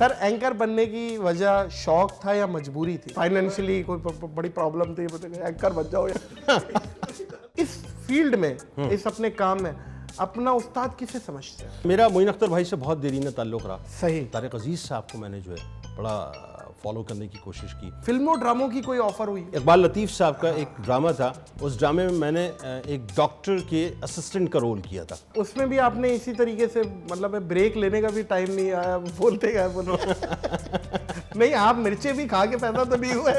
Sir anchor बनने की वजह शौक था या मजबूरी थी? फाइनेंशियली कोई बड़ी प्रॉब्लम थी एंकर बन जाओ या इस फ़ील्ड में इस अपने काम में अपना उस्ताद किसे समझते हैं? मेरा मोइन अख्तर भाई से बहुत देरीना ताल्लुक रहा। सही। तारिक अज़ीज़ साहब को मैंने जो है बड़ा फॉलो करने की कोशिश की। फ़िल्मों ड्रामों की कोई ऑफ़र हुई? इकबाल लतीफ़ साहब का एक ड्रामा था उस ड्रामे में मैंने एक डॉक्टर के असिस्टेंट का रोल किया था। उसमें भी आपने इसी तरीके से मतलब ब्रेक लेने का भी टाइम नहीं आया बोलते गए बोलो? नहीं आप मिर्चे भी खा के पैदा तो नहीं हुए।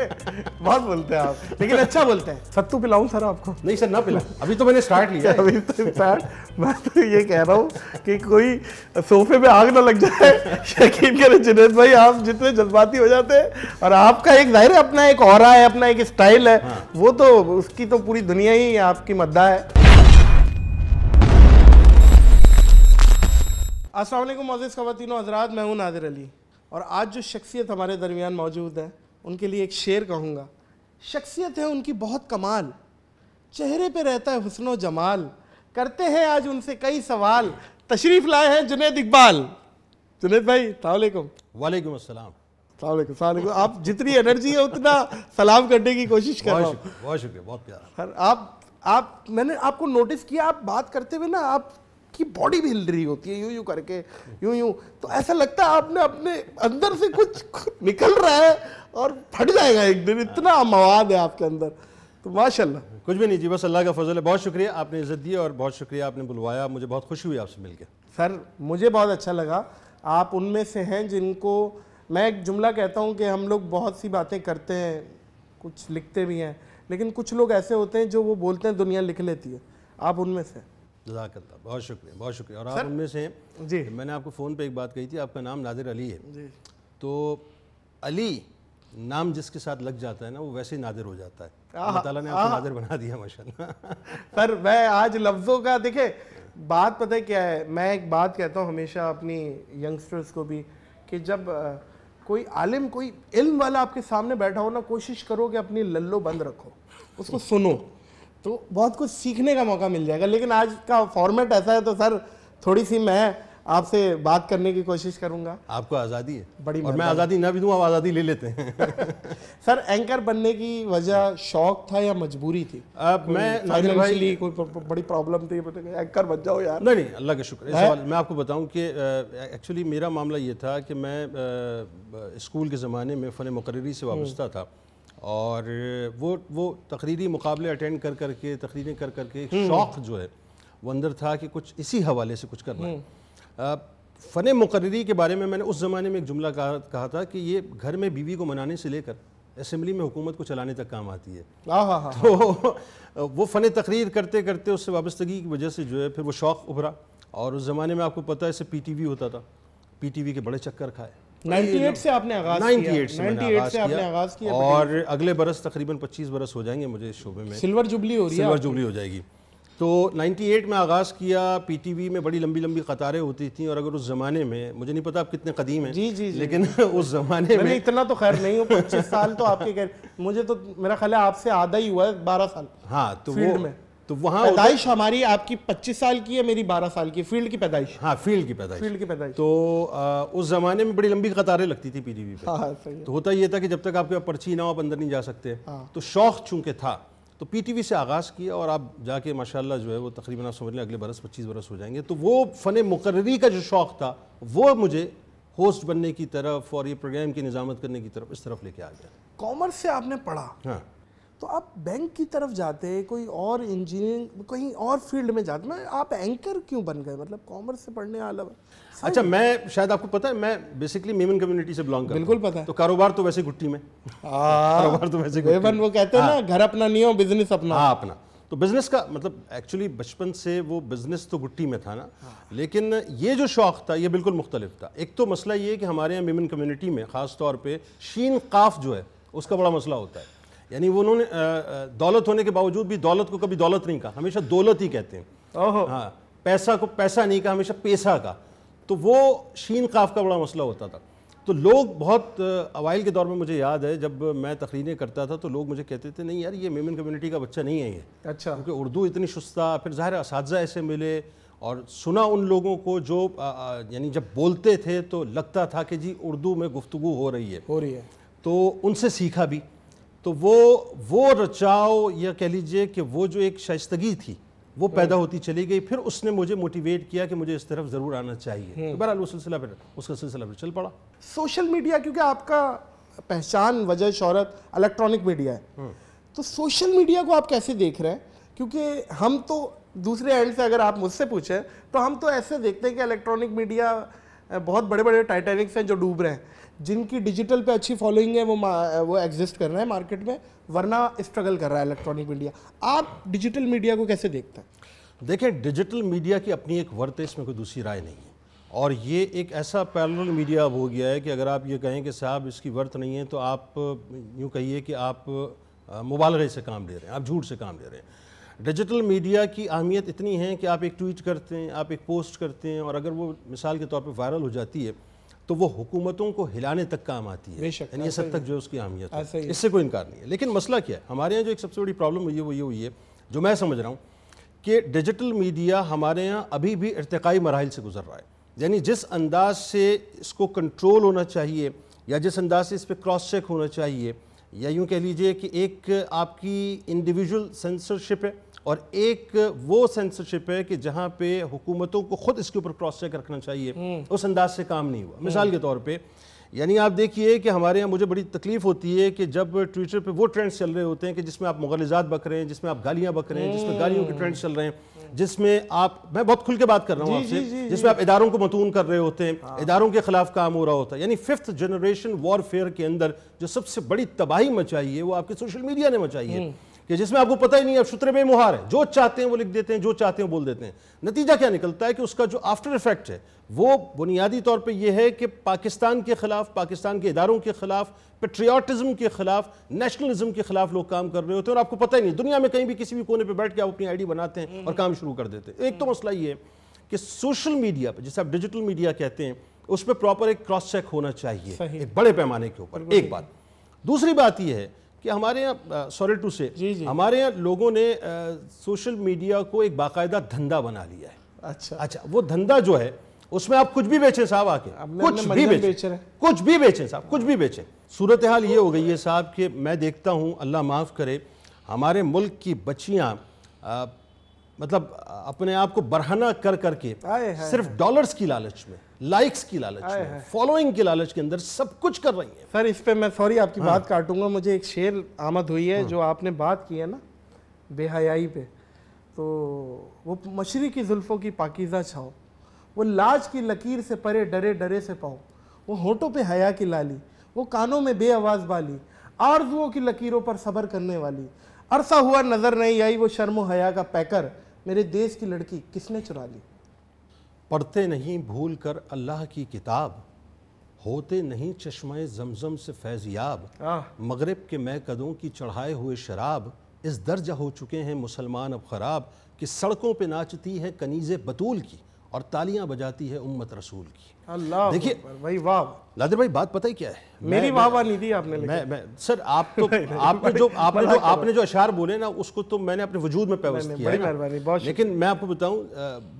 बहुत बोलते हैं आप। लेकिन अच्छा बोलते हैं। सत्तू पिलाऊं सर आपको? नहीं सर ना पिला। अभी तो मैंने स्टार्ट लिया अभी तो इनफैक्ट मैं तो ये कह रहा हूँ कि कोई सोफे पे आग ना लग जाए। यकीन करें जुनेद भाई आप जितने जज्बाती हो जाते हैं और आपका एक ज़ाहिर है अपना एक और है अपना एक स्टाइल है वो तो उसकी तो पूरी दुनिया ही आपकी मद्दा है। अस्सलाम मोजिस खवतिन हजरात मैं हूँ नादिर अली। और आज जो शख्सियत हमारे दरमियान मौजूद है उनके लिए एक शेर कहूँगा। शख्सियत है उनकी बहुत कमाल। चेहरे पे रहता है हुस्न जमाल। करते हैं आज उनसे कई सवाल। तशरीफ़ लाए हैं जुनेद इकबाल। जुनेद भाई सलामकुम वालेकुम अस्सलाम। सलामकुम सलामकुम आप जितनी एनर्जी है उतना सलाम करने की कोशिश कर रहा बहुत हूँ। शुक्रिया बहुत शुक्रिया बहुत प्यारा। सर आप आप मैंने आपको नोटिस किया आप बात करते हुए ना आपकी बॉडी भी हिल रही होती है यूँ यूँ करके यूँ यूँ। तो ऐसा लगता है आपने अपने अंदर से कुछ निकल रहा है और फट जाएगा एक दिन। इतना मवाद है आपके अंदर। तो माशाल्लाह। कुछ भी नहीं जी बस अल्लाह का फजल है। बहुत शुक्रिया आपने इज़्ज़त दी और बहुत शुक्रिया आपने बुलवाया। मुझे बहुत खुशी हुई आपसे मिलकर सर मुझे बहुत अच्छा लगा। आप उनमें से हैं जिनको मैं एक जुमला कहता हूँ कि हम लोग बहुत सी बातें करते हैं कुछ लिखते भी हैं लेकिन कुछ लोग ऐसे होते हैं जो वो बोलते हैं दुनिया लिख लेती है। आप उनमें से। जजाकल्ला बहुत शुक्रिया बहुत शुक्रिया। और आप उनमें से जी। मैंने आपको फ़ोन पे एक बात कही थी आपका नाम नादिर अली है। जी। तो अली नाम जिसके साथ लग जाता है ना वो वैसे ही नादिर हो जाता है। अल्लाह ताला ने आपको नादिर बना दिया माशाल्लाह। सर मैं आज लफ्ज़ों का देखे बात पता है क्या है? मैं एक बात कहता हूँ हमेशा अपनी यंगस्टर्स को भी कि जब कोई आलिम कोई इल्म वाला आपके सामने बैठा हो ना कोशिश करो कि अपनी लल्लो बंद रखो उसको सुनो। तो बहुत कुछ सीखने का मौका मिल जाएगा लेकिन आज का फॉर्मेट ऐसा है तो सर थोड़ी सी मैं आपसे बात करने की कोशिश करूँगा। आपको आज़ादी है। बड़ी और मैं आज़ादी ना भी दूँ आप आज़ादी ले लेते हैं। सर एंकर बनने की वजह शौक था या मजबूरी थी? अब मैं फाइनेंशियली कोई बड़ी प्रॉब्लम थी एंकर बन जाओ यार। नहीं नहीं अल्लाह का शुक्र सवाल मैं आपको बताऊँ कि एक्चुअली मेरा मामला ये था कि मैं स्कूल के ज़माने में फ़न मुकर्री से वाबस्ता था और वो वो तकरीरी मुकाबले अटेंड कर करके तकरीरें कर करके शौक़ जो है वो अंदर था कि कुछ इसी हवाले से कुछ करना है। अ, फ़न मुकर्री के बारे में मैंने उस ज़माने में एक जुमला कहा कहा था कि ये घर में बीवी को मनाने से लेकर असम्बली में हुकूमत को चलाने तक काम आती है। हाँ हाँ हाँ तो वो फ़न तकरीर करते करते उससे वाबस्तगी की वजह से जो है फिर वो शौक़ उभरा और उस ज़माने में आपको पता है इससे पीटीवी होता था। पीटीवी के बड़े चक्कर खाए। 98 से आपने आगाज़ 98 से किया मैंने 98 आगाज़ से आपने आगाज़ किया और अगले बरस तकरीबन 25 बरस हो जाएँगे मुझे इस शोबे में। सिल्वर जुबली हो रही है सिल्वर जुबली हो जाएगी। तो 98 में आगाज़ किया पीटीवी में बड़ी लंबी लंबी कतारें होती थी और अगर उस ज़माने में मुझे नहीं पता आप कितने कदीम हैं जी, जी, जी। लेकिन उस ज़माने में इतना तो खैर नहीं हूँ पच्चीस साल तो आपके कह मुझे तो मेरा ख्याल है आपसे आधा ही हुआ है बारह साल। हाँ तो वो में। तो वहाँ पैदाइश हमारी आपकी 25 साल की है मेरी 12 साल की फ़ील्ड की पैदाइश। हाँ फ़ील्ड की पैदाइश। फ़ील्ड की पैदाइश। तो आ, उस ज़माने में बड़ी लंबी कतारें लगती थी पीटीवी पे। हाँ सही तो होता ये था कि जब तक आपके पास पर्ची ना हो आप अंदर नहीं जा सकते। हाँ। तो शौक़ चूँकि था तो पीटीवी से आगाज़ किया और आप जाके माशाल्लाह जो है वो तकरीबन आप समझ लें अगले बरस पच्चीस बरस हो जाएँगे। तो वो फ़न मुकर्री का जो शौक़ था वो मुझे होस्ट बनने की तरफ़ और ये प्रोग्राम की निज़ामत करने की तरफ़ इस तरफ़ लेके आ गया। कॉमर्स से आपने पढ़ा? हाँ। तो आप बैंक की तरफ़ जाते कोई और इंजीनियरिंग कहीं और फ़ील्ड में जाते मैं आप एंकर क्यों बन गए? मतलब कॉमर्स से पढ़ने वाला अच्छा मैं शायद आपको पता है मैं बेसिकली मेमन कम्युनिटी से बिलोंग करता बिल्कुल पता है। तो कारोबार तो वैसे गुट्टी में। हाँ। कारोबार तो वैसे गुट्टी वो कहते हैं ना घर अपना नहीं हो बिज़नेस अपना। हाँ अपना। तो बिज़नेस का मतलब एक्चुअली बचपन से वो बिज़नेस तो गुट्टी में था ना। लेकिन ये जो शौक़ था ये बिल्कुल मुख्तलिफ़ था। एक तो मसला ये है कि हमारे यहाँ मेमन कम्युनिटी में ख़ास तौर पे शीन काफ जो है उसका बड़ा मसला होता है। यानी वो उन्होंने दौलत होने के बावजूद भी दौलत को कभी दौलत नहीं कहा। हमेशा दौलत ही कहते हैं। ओहो। हाँ पैसा को पैसा नहीं कहा हमेशा पैसा का तो वो शीन काफ का बड़ा मसला होता था। तो लोग बहुत अवाइल के दौर में मुझे याद है जब मैं तकरीरें करता था तो लोग मुझे कहते थे नहीं यार ये मेमन कम्युनिटी का बच्चा नहीं है ये। अच्छा। क्योंकि उर्दू इतनी शुस्ता फिर ज़ाहिर इस ऐसे मिले और सुना उन लोगों को जो यानी जब बोलते थे तो लगता था कि जी उर्दू में गुफ्तगु हो रही है। हो रही है। तो उनसे सीखा भी। तो वो वो रचाव या कह लीजिए कि वो जो एक शाइस्तगी थी वो पैदा होती चली गई फिर उसने मुझे मोटिवेट किया कि मुझे इस तरफ़ ज़रूर आना चाहिए। हम्म। तो बहरहाल वो सिलसिला फिर उसका सिलसिला फिर चल पड़ा। सोशल मीडिया क्योंकि आपका पहचान वजह शहरत इलेक्ट्रॉनिक मीडिया है। हम्म। तो सोशल मीडिया को आप कैसे देख रहे हैं? क्योंकि हम तो दूसरे एंड से अगर आप मुझसे पूछें तो हम तो ऐसे देखते हैं कि इलेक्ट्रॉनिक मीडिया बहुत बड़े बड़े टाइटेनिक्स हैं जो डूब रहे हैं। जिनकी डिजिटल पे अच्छी फॉलोइंग है, वो वो एग्जिस्ट कर रहे हैं मार्केट में, वरना स्ट्रगल कर रहा है इलेक्ट्रॉनिक मीडिया आप डिजिटल मीडिया को कैसे देखते हैं? देखें डिजिटल मीडिया की अपनी एक वर्त इसमें कोई दूसरी राय नहीं है। और ये एक ऐसा पैरल मीडिया अब हो गया है कि अगर आप ये कहें कि साहब, इसकी वर्त नहीं है तो आप यूँ कहिए कि आप मुबालगे से काम ले रहे हैं, आप झूठ से काम ले रहे हैं। डिजिटल मीडिया की अहमियत इतनी है कि आप एक ट्वीट करते हैं, आप एक पोस्ट करते हैं, और अगर वो मिसाल के तौर पर वायरल हो जाती है तो वो हुकूमतों को हिलाने तक काम आती है। यानी सब तक जो उसकी अहमियत है। इससे कोई इनकार नहीं है। लेकिन मसला क्या है? हमारे यहाँ जो एक सबसे बड़ी प्रॉब्लम हुई है वो ये हुई है जो मैं समझ रहा हूँ कि डिजिटल मीडिया हमारे यहाँ अभी भी इरतकाई मराहल से गुजर रहा है। यानी जिस अंदाज से इसको कंट्रोल होना चाहिए या जिस अंदाज से इस पर क्रॉस चेक होना चाहिए या यूँ कह लीजिए कि एक आपकी इंडिविजुअल सेंसरशिप है और एक वो सेंसरशिप है कि जहाँ पे हुकूमतों को खुद इसके ऊपर क्रॉस चेक रखना चाहिए। हम्म। उस अंदाज से काम नहीं हुआ। मिसाल के तौर पर यानी आप देखिए कि हमारे यहाँ मुझे बड़ी तकलीफ़ होती है कि जब ट्विटर पे वो ट्रेंड्स चल रहे होते हैं कि जिसमें आप मुगलजात बक रहे हैं जिसमें आप गालियाँ बक रहे हैं जिसमें गालियों के ट्रेंड्स चल रहे हैं जिसमें आप मैं बहुत खुल के बात कर रहा हूँ आपसे जिसमें आप इदारों को मतून कर रहे होते हैं हाँ। इदारों के खिलाफ काम हो रहा होता है। यानी फिफ्थ जनरेशन वॉरफेयर के अंदर जो सबसे बड़ी तबाही मचाई है वो आपके सोशल मीडिया ने मचाई है। कि जिसमें आपको पता ही नहीं है शुत्र में मुहार है। जो चाहते हैं वो लिख देते हैं जो चाहते हैं वो बोल देते हैं। नतीजा क्या निकलता है कि उसका जो आफ्टर इफ़ेक्ट है वो बुनियादी तौर पे ये है कि पाकिस्तान के खिलाफ पाकिस्तान के इदारों के खिलाफ पेट्रियाटिज्म के खिलाफ नेशनलिज्म के खिलाफ लोग काम कर रहे होते हैं और आपको पता ही नहीं दुनिया में कहीं भी किसी भी कोने पर बैठ के आप अपनी आईडी बनाते हैं और काम शुरू कर देते हैं। एक तो मसला ये है कि सोशल मीडिया पर जिसे आप डिजिटल मीडिया कहते हैं उस पर प्रॉपर एक क्रॉस चेक होना चाहिए एक बड़े पैमाने के ऊपर एक बात। दूसरी बात यह है कि हमारे यहाँ सॉरी टू से हमारे यहाँ लोगों ने आ, सोशल मीडिया को एक बाकायदा धंधा बना लिया है। अच्छा। अच्छा वो धंधा जो है उसमें आप कुछ भी बेचें साहब आके। कुछ भी बेचें। कुछ भी बेचें साहब कुछ भी बेचें। सूरत हाल ये हो गई है साहब कि मैं देखता हूँ अल्लाह माफ़ करे हमारे मुल्क की बच्चियाँ मतलब अपने आप को बरहना कर करके सिर्फ़ डॉलर्स की लालच में लाइक्स की लालच में फॉलोइंग की लालच के अंदर सब कुछ कर रही है। सर इस पे मैं सॉरी आपकी हाँ। बात काटूँगा। मुझे एक शेर आमद हुई है हाँ। जो आपने बात की है ना बेहयाई पे। तो वो मशरी की जुल्फ़ों की पाकिज़ा छाओ वो लाज की लकीर से परे डरे डरे से पाओ वो होठों पे हया की लाली वो कानों में बे आवाज़ वाली आरजुओं की लकीरों पर सब्र करने वाली अरसा हुआ नज़र नहीं आई वो शर्म हया का पैकर मेरे देश की लड़की किसने चुरा ली? पढ़ते नहीं भूल कर अल्लाह की किताब होते नहीं चश्मे जमजम से फैजियाब मगरब के मैं कदों की चढ़ाए हुए शराब इस दर्जा हो चुके हैं मुसलमान अब ख़राब कि सड़कों पे नाचती है कनीज़ बतूल की और तालियाँ बजाती है उम्मत रसूल की। अल्लाह देखिए भाई वाह लादिर भाई बात पता ही क्या है? मेरी वाह वाह नहीं दी आपने मैं मैं सर आप तो आपने जो आपने जो आपने जो अशार बोले ना उसको तो मैंने अपने वजूद में पेवस्त किया है लेकिन मैं आपको बताऊँ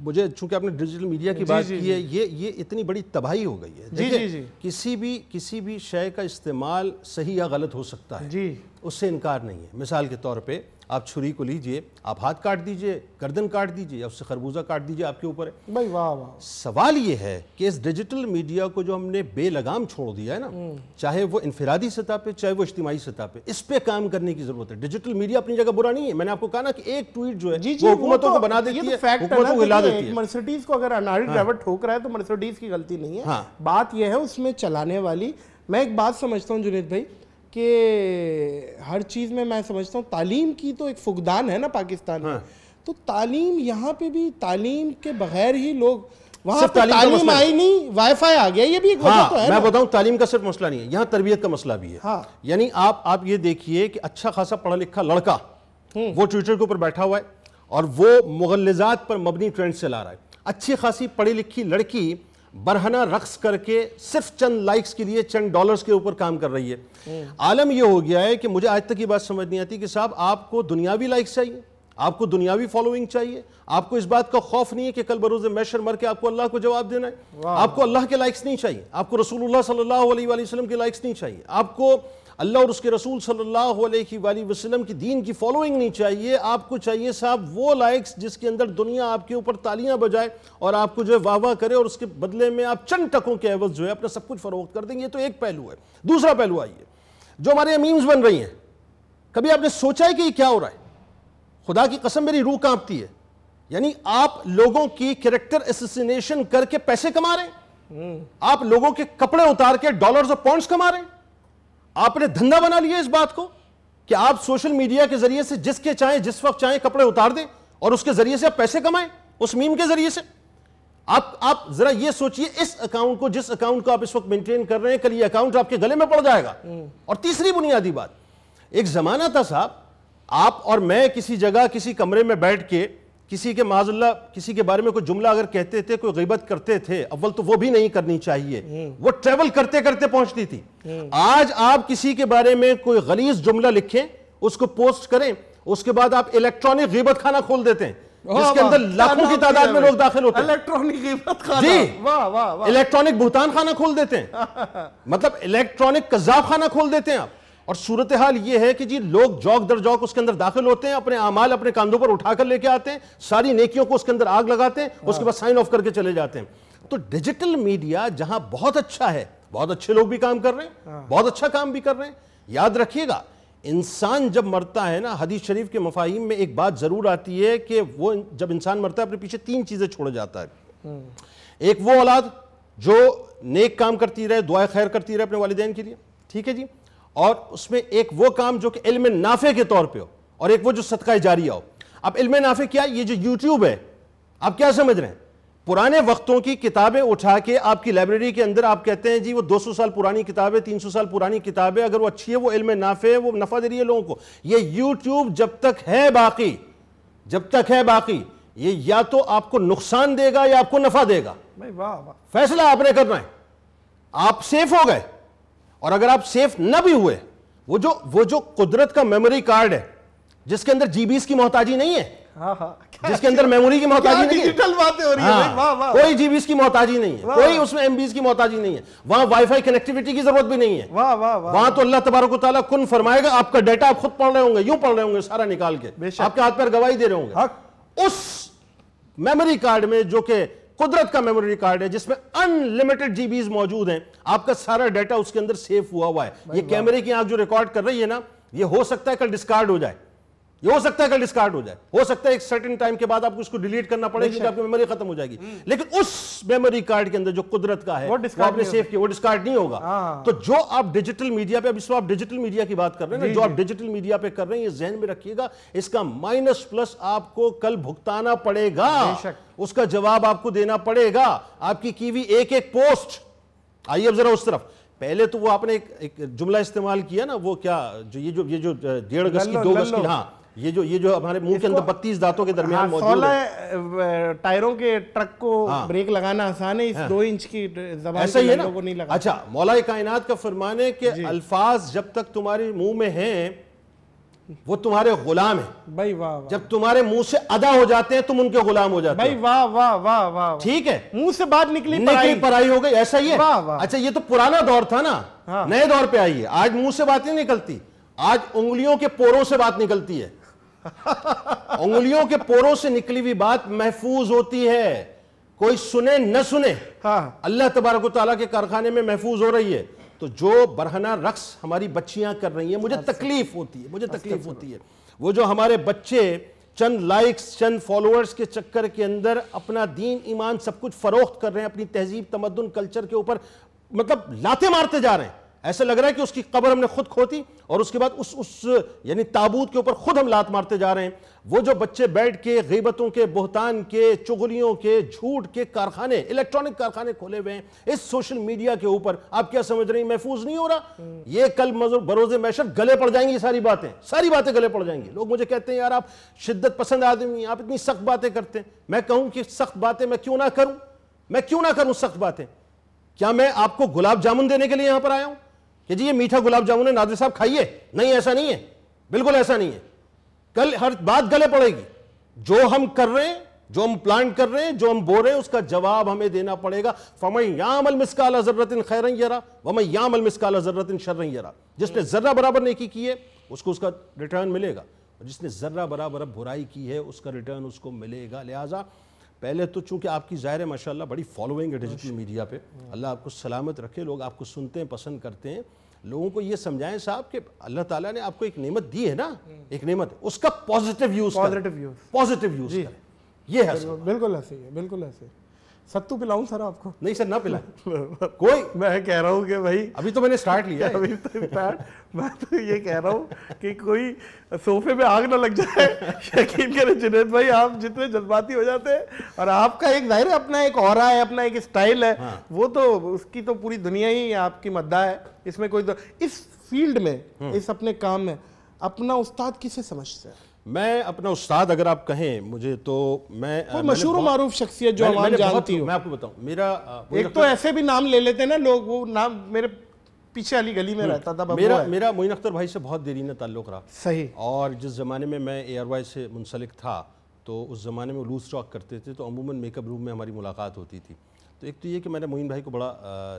मुझे चूँकि आपने डिजिटल मीडिया की बात की है ये ये इतनी बड़ी तबाही हो गई है। जी जी जी। किसी भी किसी भी शय का इस्तेमाल सही या गलत हो सकता है। जी। उससे इनकार नहीं है। मिसाल के तौर पर आप छुरी को लीजिए आप हाथ काट दीजिए गर्दन काट दीजिए या उससे खरबूजा काट दीजिए आपके ऊपर है भाई वाह वाह सवाल ये है कि इस डिजिटल मीडिया को जो हमने बेलगाम छोड़ दिया है ना हम्म। चाहे वो इनफरादी सतह पे चाहे वो इज्तिमाही सतह पे इस पे काम करने की ज़रूरत है डिजिटल मीडिया अपनी जगह बुरा नहीं है मैंने आपको कहा ना कि एक ट्वीट जो है जी जी हुकूमतों को बना देती हुकूमतों को हिला देती मर्सिडीज को अगर अनाड़ी ड्राइवर। ठोक रहा है तो मर्सिडीज की गलती नहीं है हाँ। बात यह है उसमें चलाने वाली मैं एक बात समझता हूँ जुनेद भाई कि हर चीज़ में मैं समझता हूँ तालीम की तो एक फुकदान है ना पाकिस्तान में हाँ। तो तालीम यहाँ पे भी तालीम के बगैर ही लोग वहाँ तालीम, तालीम आई नहीं वाईफाई आ गया ये भी एक हाँ, तो है मैं बताऊँ तालीम का सिर्फ़ मसला नहीं है यहाँ तरबियत का मसला भी है हाँ। यानी आप आप ये देखिए कि अच्छा खासा पढ़ा लिखा लड़का हम्म। वो ट्विटर के ऊपर बैठा हुआ है और वो मुगलजात पर मबनी ट्रेंड चला रहा है अच्छी खासी पढ़ी लिखी लड़की बरहना रक्स करके सिर्फ़ चंद लाइक्स के लिए चंद डॉलर्स के ऊपर काम कर रही है। आलम यह हो गया है कि मुझे आज तक ये बात समझ नहीं आती कि साहब आपको दुनियावी लाइक्स चाहिए आपको दुनियावी फॉलोइंग चाहिए आपको इस बात का खौफ नहीं है कि कल बरोज मैशर मर के आपको अल्लाह को जवाब देना है। आपको अल्लाह के लाइक्स नहीं चाहिए आपको रसूलुल्लाह सल्लल्लाहु अलैहि वसल्लम के लाइक्स नहीं चाहिए आपको अल्लाह और उसके रसूल सल्लल्लाहु अलैहि वसल्लम की दीन की फॉलोइंग नहीं चाहिए। आपको चाहिए साहब वो लाइक्स जिसके अंदर दुनिया आपके ऊपर तालियाँ बजाए और आपको जो है वाह वाह करे और उसके बदले में आप चंद टकों के एवज जो है अपना सब कुछ फरोख्त कर देंगे। तो एक पहलू है। दूसरा पहलू आइए जो हमारे मीम्स बन रही हैं। कभी आपने सोचा है कि ये क्या हो रहा है? खुदा की कसम मेरी रूह कांपती है। यानी आप लोगों की कैरेक्टर एसोसिनेशन करके पैसे कमा रहे हैं। आप लोगों के कपड़े उतार के डॉलर्स और पॉइंट्स कमा रहे हैं। आपने धंधा बना लिया इस बात को कि आप सोशल मीडिया के ज़रिए से जिसके चाहे, जिस वक्त चाहे कपड़े उतार दें और उसके ज़रिए से आप पैसे कमाएँ, उस मीम के ज़रिए से। आप आप जरा ये सोचिए, इस अकाउंट को, जिस अकाउंट को आप इस वक्त मेंटेन कर रहे हैं, कल ये अकाउंट आपके गले में पड़ जाएगा। और तीसरी बुनियादी बात, एक जमाना था साहब, आप और मैं किसी जगह, किसी कमरे में बैठ के किसी के माजुल्ला किसी के बारे में कोई जुमला अगर कहते थे कोई गिबत करते थे अव्वल तो वो भी नहीं करनी चाहिए। वो ट्रेवल करते करते पहुँचती थी। आज आप किसी के बारे में कोई गलीज जुमला लिखें उसको पोस्ट करें उसके बाद आप इलेक्ट्रॉनिक गिबत खाना खोल देते हैं जिसके अंदर लाखों की तादाद में लोग दाखिल होते हैं। इलेक्ट्रॉनिक गिबत खाना। जी। वाह वाह वाह। इलेक्ट्रॉनिक भुगतान खाना खोल देते हैं। मतलब इलेक्ट्रॉनिक कजाब खाना खोल देते हैं आप। और सूरत हाल ये है कि जी लोग जौक दर जौक उसके अंदर दाखिल होते हैं अपने अमाल अपने कांधों पर उठाकर लेके आते हैं सारी नेकियों को उसके अंदर आग लगाते हैं उसके बाद साइन ऑफ़ करके चले जाते हैं। तो डिजिटल मीडिया जहाँ बहुत अच्छा है बहुत अच्छे लोग भी काम कर रहे हैं बहुत अच्छा काम भी कर रहे हैं। याद रखिएगा इंसान जब मरता है ना हदीस शरीफ के मफाहिम में एक बात ज़रूर आती है कि वो जब इंसान मरता है अपने पीछे तीन चीज़ें छोड़ जाता है। एक वो औलाद जो नेक काम करती रहे दुआ खैर करती रहे अपने वालिदैन के लिए। ठीक है जी? और उसमें एक वो काम जो कि इल्म नाफे के तौर पे हो और एक वो जो सदका जारी हो। अब इल्म नाफे क्या ये जो यूट्यूब है आप क्या समझ रहे हैं? पुराने वक्तों की किताबें उठा के आपकी लाइब्रेरी के अंदर आप कहते हैं जी वो 200 साल पुरानी किताबें 300 साल पुरानी किताबें अगर वो अच्छी है वो इल्म नाफे है वो नफा दे रही है लोगों को। ये यूट्यूब जब तक है बाकी जब तक है बाकी ये या तो आपको नुकसान देगा या आपको नफा देगा। भाई वाह वाह। फैसला आपने करना है। आप सेफ़ हो गए। और अगर आप सेफ़ न भी हुए वो जो वो जो कुदरत का मेमोरी कार्ड है जिसके अंदर जीबीस की मोहताजी नहीं है हाँ हाँ। जिसके अंदर मेमोरी की मोहताजी नहीं है। डिजिटल बातें हो रही है भाई वाह हाँ, वाह। कोई जीबीस की मोहताजी नहीं है कोई उसमें एमबीस की मोहताजी नहीं है वहाँ वाईफाई कनेक्टिविटी की ज़रूरत भी नहीं है। वाह वाह वाह। वहाँ तो अल्लाह तबारक व तआला कुन फरमाएगा आपका डाटा आप खुद पढ़ रहे होंगे यूँ पढ़ रहे होंगे सारा निकाल के। आपके हाथ पर गवाही दे रहे होंगे। उस मेमोरी कार्ड में जो कि कुदरत का मेमोरी कार्ड है जिसमें अनलिमिटेड जीबीज मौजूद हैं। आपका सारा डाटा उसके अंदर सेफ़ हुआ हुआ है। ये कैमरे की आँख जो रिकॉर्ड कर रही है ना ये हो सकता है कल डिस्कार्ड हो जाए। ये हो सकता है कल डिस्कार्ड हो जाए। हो सकता है एक सर्टेन टाइम के बाद आपको इसको डिलीट करना पड़ेगा क्योंकि आपकी मेमोरी खत्म हो जाएगी। लेकिन उस मेमोरी कार्ड के अंदर जो कुदरत का है वो आपने सेव किया वो डिस्कार्ड नहीं होगा। हाँ। तो जो आप डिजिटल मीडिया पे अब इस आप डिजिटल मीडिया की बात कर रहे हैं जो आप डिजिटल मीडिया पे कर रहे हैं ये जहन में रखिएगा इसका माइनस प्लस आपको कल भुगताना पड़ेगा। उसका जवाब आपको देना पड़ेगा। आपकी की एक एक पोस्ट आइए अब जरा उस तरफ़। पहले तो वो आपने एक, एक जुमला इस्तेमाल किया ना वो क्या जो ये जो ये जो डेढ़ गज की दो गज की हाँ। ये जो ये जो हमारे मुँह के अंदर बत्तीस दांतों के दरमियान हाँ, सोलह टायरों के ट्रक को हाँ। ब्रेक लगाना आसान है इस हाँ, दो इंच की जबान ऐसा ही है ना? को नहीं लगा। अच्छा मौला कायनात का फरमान है कि अल्फाज जब तक तुम्हारे मुँह में हैं वो तुम्हारे गुलाम है। भाई वाह वाह। जब तुम्हारे मुँह से अदा हो जाते हैं तुम उनके गुलाम हो जाते भाई वाह वाह वाह वाह। ठीक है। मुँह से बात निकली निकली पराई। पराई हो गई ऐसा ही है। वाह, वाह। अच्छा ये तो पुराना दौर था ना? हाँ। नए दौर पे आई है। आज मुँह से बात नहीं निकलती। आज उंगलियों के पोरों से बात निकलती है। उंगलियों के पोरों से निकली हुई बात महफूज होती है। कोई सुने न सुने हाँ। अल्लाह तबारक ताला के कारखाने में महफूज हो रही है। तो जो बरहना रक्स हमारी बच्चियाँ कर रही हैं मुझे तकलीफ़ होती है मुझे तकलीफ़ होती है। वो जो हमारे बच्चे चंद लाइक्स चंद फॉलोअर्स के चक्कर के अंदर अपना दीन ईमान सब कुछ फरोख्त कर रहे हैं अपनी तहजीब तमदन कल्चर के ऊपर मतलब लाते मारते जा रहे हैं। ऐसा लग रहा है कि उसकी कब्र हमने खुद खोती और उसके बाद उस उस, यानी ताबूत के ऊपर खुद हम लात मारते जा रहे हैं। वो जो बच्चे बैठ के गीबतों के, बोहतान के, चुगलियों के, झूठ के कारखाने, इलेक्ट्रॉनिक कारखाने खोले हुए हैं, इस सोशल मीडिया के ऊपर, आप क्या समझ रहे हैं? महफूज नहीं हो रहा? ये कल बरोजे मैशर गले पड़ जाएँगी सारी बातें सारी बातें गले पड़ जाएँगी। लोग मुझे कहते हैं, यार, आप शिद्दत पसंद आदमी आप इतनी सख्त बातें करते हैं। मैं कहूँ कि सख्त बातें मैं क्यों ना करूँ? मैं क्यों ना करूँ सख्त बातें? क्या मैं आपको गुलाब जामुन देने के लिए यहाँ पर आया हूँ? कि जी, ये मीठा गुलाब जामुन है नादिर साहब, खाइए। नहीं, ऐसा नहीं है। बिल्कुल ऐसा नहीं है। कल हर बात गले पड़ेगी। जो हम कर रहे हैं, जो हम प्लान कर रहे हैं, जो हम बोल रहे हैं, उसका जवाब हमें देना पड़ेगा। फमई यामल मिसकाल जर्रतिन खैर यरा, वमई यामल मिसकाल जर्रतिन शर्र यरा। जिसने जर्रा बराबर नेकी की है, उसको उसका रिटर्न मिलेगा। और जिसने जर्रा बराबर बुराई की है, उसका रिटर्न उसको मिलेगा। लिहाजा पहले तो चूँकि आपकी ज़ाहिर है माशाल्लाह बड़ी फॉलोइंग है डिजिटल मीडिया पे। अल्लाह आपको सलामत रखे लोग आपको सुनते हैं पसंद करते हैं। लोगों को ये समझाएँ साहब कि अल्लाह ताला ने आपको एक नेमत दी है ना? एक नेमत उसका positive use positive use positive use ये है बिल्कुल ऐसे ही है बिल्कुल ऐसे सत्तू पिलाऊं सर आपको? नहीं सर ना पिलाएँ। कोई मैं कह रहा हूँ कि भाई अभी तो मैंने स्टार्ट लिया है। अभी तो मैं तो ये कह रहा हूँ कि कोई सोफे में आग ना लग जाए। यकीन करें जुनेद भाई आप जितने जज्बाती हो जाते हैं और आपका एक ज़ाहिर है अपना एक और है अपना एक स्टाइल है। हाँ। वो तो उसकी तो पूरी दुनिया ही आपकी मद्दा है। इसमें कोई तो इस फ़ील्ड में हम्म। इस अपने काम में अपना उस्ताद किसे समझते हैं? मैं अपना उस्ताद अगर आप कहें मुझे तो मैं मशहूर मारूफ शख्सियत जो मैंने- मैंने जानती हो। मैं आपको बताऊँ मेरा एक तो ऐसे भी नाम ले लेते हैं ना लोग वो नाम मेरे पीछे वाली गली में रहता था मेरा मेरा मोइन अख्तर भाई से बहुत देरीन ताल्लुक रहा। सही। और जिस ज़माने में मैं ए आर वाई से मुंसलिक था तो उस ज़माने में लूज स्टॉक करते थे तो अमूमन मेकअप रूम में हमारी मुलाकात होती थी। तो एक तो ये कि मैंने मोइन भाई को बड़ा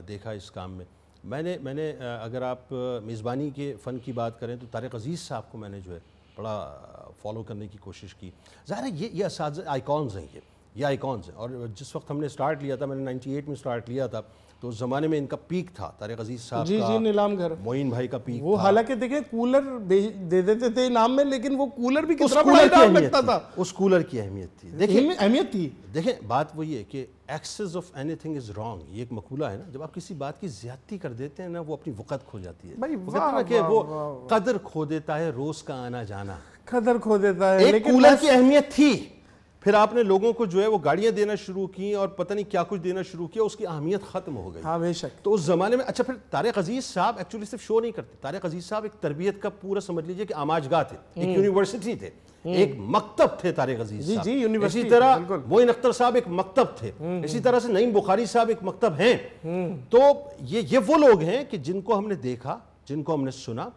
देखा इस काम में। मैंने मैंने अगर आप मेज़बानी के फ़न की बात करें तो तारिक अज़ीज़ साहब को मैंने जो है बड़ा फॉलो करने की कोशिश की। ज़ाहिर है ये ये आइकॉन्स हैं ये ये आइकॉन्स हैं। और जिस वक्त हमने स्टार्ट लिया था मैंने 98 में स्टार्ट लिया था तो उस ज़माने में इनका पीक था तारिक अज़ीज़ साहब जी जी नीलाम घर। मोइन भाई का पीक वो हालाँकि देखें कूलर दे देते थे इनाम में लेकिन वो कूलर भी कितना कूलर की बड़ा अहमियत लगता थी उस कूलर की अहमियत थी। देखिए अहमियत थी। देखें बात वही है कि excess of anything is wrong ये एक मकूला है ना। जब आप किसी बात की ज्यादती कर देते हैं ना वो अपनी वक़्त खो जाती है। भाई वो कि कदर खो देता है रोज का आना जाना खदर खो देता है एक कूलर की अहमियत थी। फिर आपने लोगों को जो है वो गाड़ियाँ देना शुरू की और पता नहीं क्या कुछ देना शुरू किया उसकी अहमियत खत्म हो गई। हाँ बेशक। तो उस जमाने में अच्छा फिर तारिक अज़ीज़ साहब एक्चुअली सिर्फ़ शो नहीं करते। तारिक अज़ीज़ साहब एक तरबियत का पूरा समझ लीजिए कि आमाजगाह थे एक यूनिवर्सिटी थे एक मकतब थे तारिक अज़ीज़ हम्म। जी, जी, यूनिवर्सिटी इसी तरह। मोइन अख्तर साहब एक मकतब थे। इसी तरह से नईम बुखारी साहब एक मकतब हैं। तो ये ये वो लोग हैं कि जिनको हमने देखा जिनको हमने सुना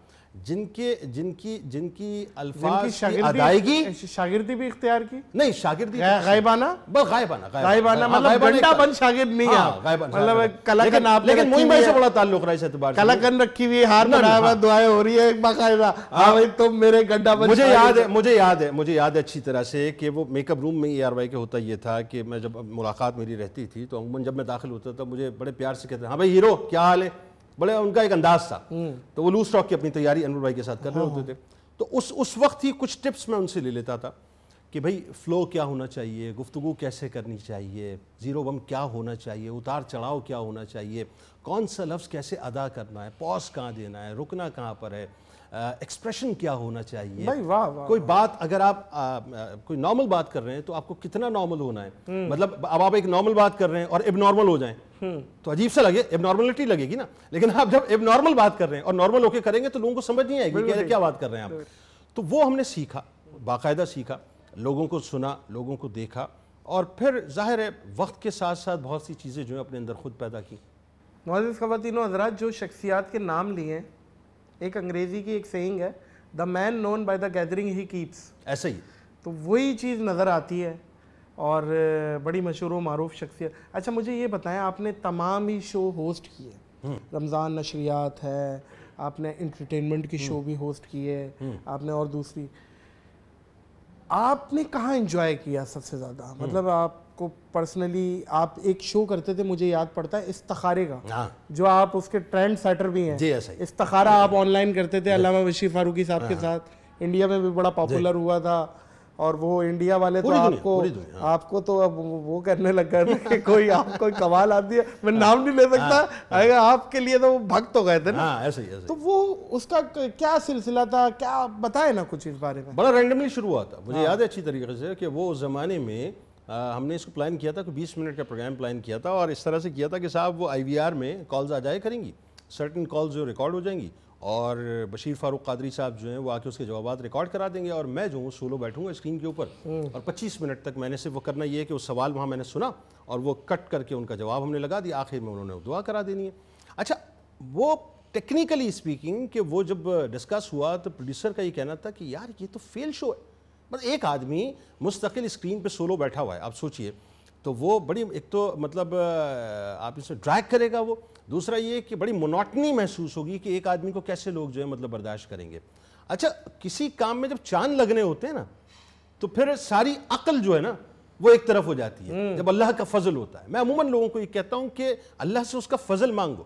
जिनके जिनकी जिनकी अल्फाज की अदायगी शागिर्दी भी इख्तियार की? नहीं शागिर्दी गायबाना? बस गायबाना गायबाना। हाँ, मतलब एक- बन शागिर्द नहीं हाँ, गायबाना, मतलब कलाकन लेकिन- आपने लेकिन है। से बड़ा ताल्लुक रहा इस एतबार कलाकन रखी हुई हार बनाया हुआ हाँ। दुआएँ हो रही है एक बाकायदा हाँ भाई तुम मेरे गड्ढा बन मुझे याद है मुझे याद है मुझे याद है अच्छी तरह से कि वो मेकअप रूम में ई आर वाई के होता ये था कि मैं जब मुलाकात मेरी रहती थी तो अमूमन जब मैं दाखिल होता था मुझे बड़े प्यार से कहते हाँ भाई हीरो क्या हाल है? बड़े उनका एक अंदाज था। तो वो लूज स्टॉक की अपनी तैयारी अनवर भाई के साथ कर रहे होते थे। तो उस उस वक्त ही कुछ टिप्स मैं उनसे ले लेता था कि भाई फ़्लो क्या होना चाहिए गुफ्तु कैसे करनी चाहिए ज़ीरो बम क्या होना चाहिए उतार चढ़ाव क्या होना चाहिए कौन सा लफ्ज़ कैसे अदा करना है पॉज कहाँ देना है रुकना कहाँ पर है एक्सप्रेशन क्या होना चाहिए? भाई वाह वाह कोई बात अगर आप आ, आ, कोई नॉर्मल बात कर रहे हैं तो आपको कितना नॉर्मल होना है? मतलब अब आप एक नॉर्मल बात कर रहे हैं और एबनॉर्मल हो जाएँ। तो अजीब सा लगे एबनॉर्मलिटी लगेगी ना? लेकिन आप जब एबनॉर्मल बात कर रहे हैं और नॉर्मल होके करेंगे तो लोगों को समझ नहीं आएगी क्या बात कर रहे हैं आप। तो वो हमने सीखा बाकायदा सीखा लोगों को सुना लोगों को देखा और फिर ज़ाहिर है वक्त के साथ साथ बहुत सी चीज़ें जो है अपने अंदर खुद पैदा की। ख़वातीन हजरात जो शख्सियात के नाम लिए हैं एक अंग्रेज़ी की एक सेइंग है the man known by the gathering he keeps ऐसा ही। तो वही चीज़ नज़र आती है और बड़ी मशहूर व मारूफ शख्सियत। अच्छा मुझे ये बताएँ आपने तमाम ही शो होस्ट किए। रमज़ान नशरियात है आपने इंटरटेनमेंट की शो भी होस्ट की है आपने और दूसरी। आपने कहाँ इंजॉय किया सबसे ज़्यादा? मतलब आपको पर्सनली आप एक शो करते थे मुझे याद पड़ता है इस्तखारे का हाँ। जो आप उसके ट्रेंड सेटर भी हैं। जी ऐसा इस्तखारा आप ऑनलाइन करते थे अल्लामा बशीर फारूकी साहब के साथ। इंडिया में भी बड़ा पॉपुलर हुआ था और वो इंडिया वाले तो आपको आपको तो अब वो करने लग गए थे कि कोई आप कोई कमाल आदमी है। मैं नाम नहीं ले सकता। अगर आपके लिए तो वो भक्त हो गए थे ना। हाँ ऐसा ही ऐसा ही। तो वो उसका क्या सिलसिला था? क्या बताए ना कुछ इस बारे में? बड़ा रैंडमली शुरू हुआ था। मुझे याद है अच्छी तरीके से कि वो उस ज़माने में आ, हमने इसको प्लान किया था कि 20 मिनट का प्रोग्राम प्लान किया था और इस तरह से किया था कि साहब वो IVR में कॉल्स आ जाए करेंगी। सर्टन कॉल्स जो रिकॉर्ड हो जाएँगी और बशीर फारूक कादरी साहब जो हैं वो आके उसके जवाब रिकॉर्ड करा देंगे और मैं जो हूँ सोलो बैठूँगा स्क्रीन के ऊपर। और 25 मिनट तक मैंने सिर्फ़ वो करना ये है कि वो सवाल वहाँ मैंने सुना और वो कट करके उनका जवाब हमने लगा दिया। आखिर में उन्होंने दुआ करा देनी है। अच्छा वो टेक्निकली स्पीकिंग कि वो जब डिस्कस हुआ तो प्रोड्यूसर का ये कहना था कि यार ये तो फेल शो है। बस एक आदमी मुस्तकिल स्क्रीन पे सोलो बैठा हुआ है आप सोचिए। तो वो बड़ी एक तो मतलब आप इसमें ड्रैग करेगा वो। दूसरा ये कि बड़ी मोनोटनी महसूस होगी कि एक आदमी को कैसे लोग जो है मतलब बर्दाश्त करेंगे। अच्छा किसी काम में जब चाँद लगने होते हैं ना तो फिर सारी अकल जो है ना वो एक तरफ़ हो जाती है। जब अल्लाह का फजल होता है। मैं अमूमन लोगों को ये कहता हूँ कि अल्लाह से उसका फजल मांगो।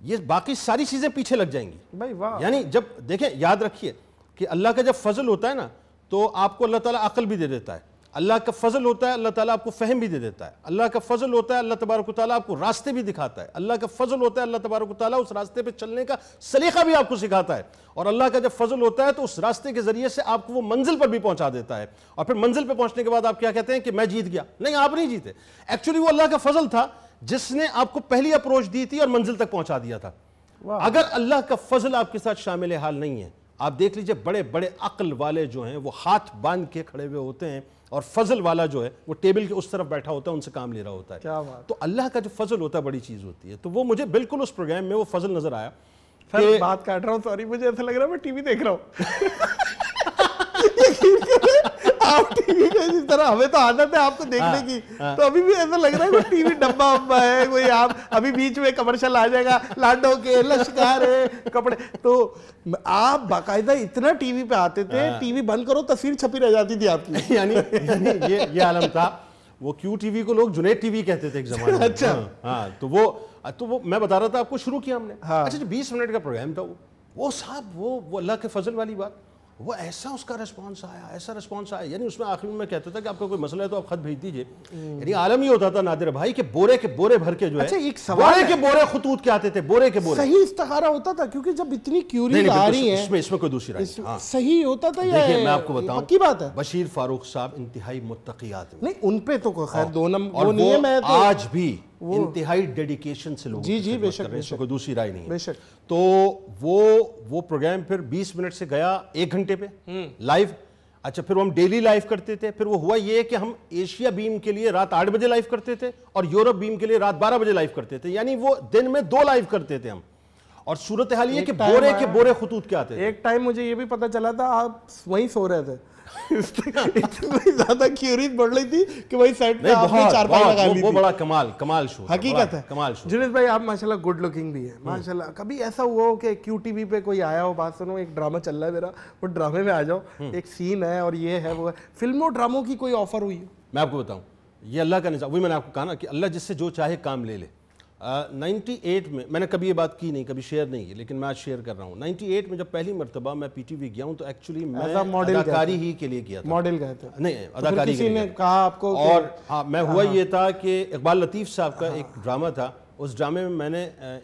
ये बाकी सारी चीज़ें पीछे लग जाएँगी। भाई वाह। यानी जब देखें याद रखिए कि अल्लाह का जब फजल होता है ना तो आपको अल्लाह ताला अकल भी दे देता है। अल्लाह का फजल होता है अल्लाह ताला आपको फहम भी दे देता है। अल्लाह का फजल होता है अल्लाह तबारक ताला आपको रास्ते भी दिखाता है। अल्लाह का फजल होता है अल्लाह तबारक ताला उस रास्ते पे चलने का सलीका भी आपको सिखाता है। और अल्लाह का जब फजल होता है तो उस रास्ते के ज़रिए से आपको वो मंजिल पर भी पहुँचा देता है। और फिर मंजिल पर पहुँचने के बाद आप क्या कहते हैं कि मैं जीत गया। नहीं आप नहीं जीते। एक्चुअली वो अल्लाह का फजल था जिसने आपको पहली अप्रोच दी थी और मंजिल तक पहुँचा दिया था। अगर अल्लाह का फजल आपके साथ शामिल हाल नहीं है आप देख लीजिए बड़े बड़े अक्ल वाले जो हैं वो हाथ बाँध के खड़े हुए होते हैं और फजल वाला जो है वो टेबल के उस तरफ़ बैठा होता है उनसे काम ले रहा होता है। क्या बात। तो अल्लाह का जो फजल होता है बड़ी चीज़ होती है। तो वो मुझे बिल्कुल उस प्रोग्राम में वो फजल नज़र आया सर बात काट रहा हूँ सॉरी मुझे ऐसा लग रहा है मैं टीवी देख रहा हूँ। आप टीवी पे जिस तरह हमें तो आदत है आपको देखने की। तो अभी भी ऐसा लग रहा है कोई टीवी डब्बा वब्बा है कोई आप अभी बीच में कमर्शियल आ जाएगा लाडो के लश्कार है कपड़े। तो आप बाकायदा इतना टीवी पे आते थे टीवी बंद करो तस्वीर छपी रह जाती थी आपकी। यानी ये ये आलम था। वो क्यू टीवी को लोग जुनेद टीवी कहते थे एक जमाने में। अच्छा। हाँ, हाँ तो वो तो वो मैं बता रहा था आपको शुरू किया हमने। हाँ। अच्छा जो बीस मिनट का प्रोग्राम था वो। वो साहब वो वो अल्लाह के फजल वाली बात। वो ऐसा उसका रिस्पांस आया ऐसा रिस्पांस आया। यानी उसमें आखिर में कहता था कि आपका कोई मसला है तो आप खत भेज दीजिए। यानी आलम ही होता था नादिर भाई के बोरे के बोरे भर के जो अच्छा, है एक सवाल बोरे के बोरे खतूत के आते थे बोरे के बोरे। सही इस्तारा होता था क्योंकि जब इतनी क्यूरी आ रही है इसमें इसमें कोई दूसरी राय हाँ। सही होता था या देखिए मैं आपको बताऊँ की बात है? बशीर फारूक साहब इंतहाई आदमी नहीं उन पे तो खैर दो नंबर है तो आज भी इंतहाई डेडिकेशन से लोग जी, जी, बेशक, बेशक। कोई दूसरी राय नहीं है। बेशक। तो वो वो प्रोग्राम फिर 20 मिनट से गया एक घंटे पे। हम्म। लाइव अच्छा फिर हम डेली लाइव करते थे फिर वो हुआ ये कि हम एशिया बीम के लिए रात आठ बजे लाइव करते थे और यूरोप बीम के लिए रात बारह बजे लाइव करते थे। यानी वो दिन में दो लाइव करते थे हम। और सूरत हाल ये कि बोरे के बोरे खतूत के आते थे। एक टाइम मुझे ये भी पता चला था आप वहीं सो रहे थे। इतनी ज़्यादा क्यूरीज बढ़ रही थी कि वही सेट पे आपने चार पाई लगा ली वो बड़ा कमाल कमाल शो हकीकत है। कमाल शो जुनेद भाई आप माशाल्लाह गुड लुकिंग भी है। माशाल्लाह कभी ऐसा हुआ हो कि क्यू टीवी पे कोई आया हो बात सुनो एक ड्रामा चल रहा है मेरा वो ड्रामे में आ जाओ एक सीन है और ये है वो है। फ़िल्मों ड्रामों की कोई ऑफ़र हुई हो? मैं आपको बताऊँ ये अल्लाह का निज़ाम वही मैंने आपको कहा ना कि अल्लाह जिससे जो चाहे काम ले ले। नाइन्टी एट में मैंने कभी ये बात की नहीं कभी शेयर नहीं की लेकिन मैं आज शेयर कर रहा हूँ। नाइन्टी एट में जब पहली मरतबा मैं पीटीवी गया हूँ तो एक्चुअली मैं a अदाकारी ही के लिए किया था। मॉडल गए थे। नहीं तो अदाकारी के किसी लिए ने कहा आपको और हाँ मैं हुआ ये था कि इकबाल लतीफ़ साहब का एक ड्रामा था उस ड्रामे में मैंने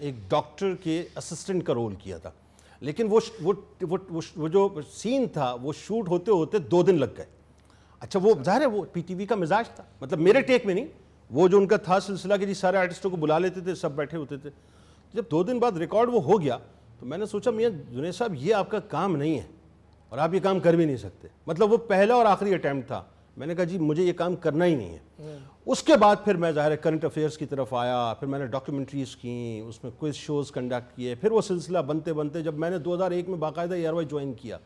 एक डॉक्टर के असिस्टेंट का रोल किया था। लेकिन वो वो वो, वो, वो जो सीन था वो शूट होते होते दो दिन लग गए। अच्छा वो ज़ाहिर है वो पीटीवी का मिजाज था मतलब मेरे टेक में नहीं वो जो उनका था सिलसिला कि जी सारे आर्टिस्टों को बुला लेते थे सब बैठे होते थे। जब दो दिन बाद रिकॉर्ड वो हो गया तो मैंने सोचा मियाँ जुनेद साहब ये आपका काम नहीं है और आप ये काम कर भी नहीं सकते। मतलब वो पहला और आखिरी अटैम्प्ट था। मैंने कहा जी मुझे ये काम करना ही नहीं है। उसके बाद फिर मैं ज़ाहिर करंट अफेयर्स की तरफ़ आया फिर मैंने डॉक्यूमेंट्रीज की उसमें क्विज शोज़ कंडक्ट किए फिर वो सिलसिला बनते बनते जब मैंने 2001 में बाकायदा एयरवाई ज्वाइन किया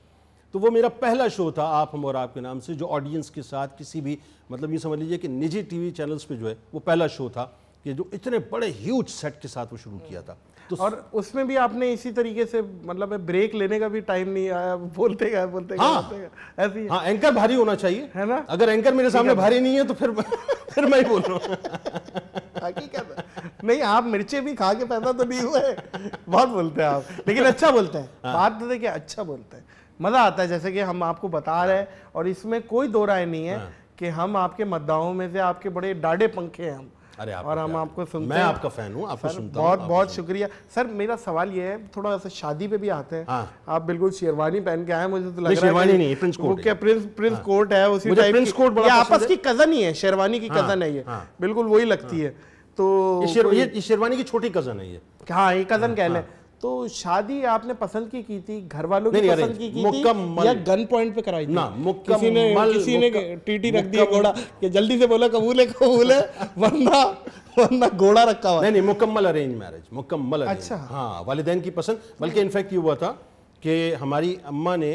तो वो मेरा पहला शो था आप हम और आपके नाम से जो ऑडियंस के साथ किसी भी मतलब ये समझ लीजिए कि निजी टीवी चैनल्स पे जो है वो पहला शो था कि जो इतने बड़े ह्यूज सेट के साथ वो शुरू किया था। तो और उसमें भी आपने इसी तरीके से मतलब ब्रेक लेने का भी टाइम नहीं आया बोलते गए बोलते हाँ। बोलते ऐसी हाँ। एंकर भारी होना चाहिए। है ना? अगर एंकर मेरे सामने भारी नहीं है तो फिर फिर मैं ही बोल रहा हूँ। नहीं आप मिर्चे भी खा के पैदा तो नहीं हुए। बहुत बोलते हैं आप। लेकिन अच्छा बोलते हैं। हाँ। बात तो देखिए अच्छा बोलते हैं। मज़ा आता है जैसे कि हम आपको बता रहे हैं और इसमें कोई दो राय नहीं है हाँ। कि हम आपके मद्दाओं में से आपके बड़े डाढ़े पंखे हैं हम। अरे आपका और हम आपको सुनते मैं हैं। आपका फ़ैन हूँ आपको सुनता बहुत आपको बहुत शुक्रिया। सर मेरा सवाल ये है थोड़ा सा शादी पे भी आते हैं। हाँ। आप बिल्कुल शेरवानी पहन के आए मुझे तो लग रहा है शेरवानी नहीं प्रिंस कोट है। क्या प्रिंस प्रिंस कोट है उसी टाइप प्रिंस कोट बड़ा आपस की कज़न ही है शेरवानी की हाँ, कज़न है ये। हाँ। बिल्कुल वही लगती है। तो हूँ। ये शेरवानी की छोटी कज़न है ये। हाँ ये कज़न कह लें। तो शादी आपने पसंद की की थी? घर वालों की पसंद की की थी? या गन पॉइंट पे कराई थी? ना, किसी ने किसी ने टीटी रख दिया घोड़ा कि जल्दी से बोला कबूल है कबूल है वरना वरना घोड़ा रखा हुआ नहीं नहीं मुकम्मल अरेंज मैरिज मुकम्मल। अच्छा। हाँ वालिदैन की पसंद बल्कि इनफैक्ट ये हुआ था कि हमारी अम्मा ने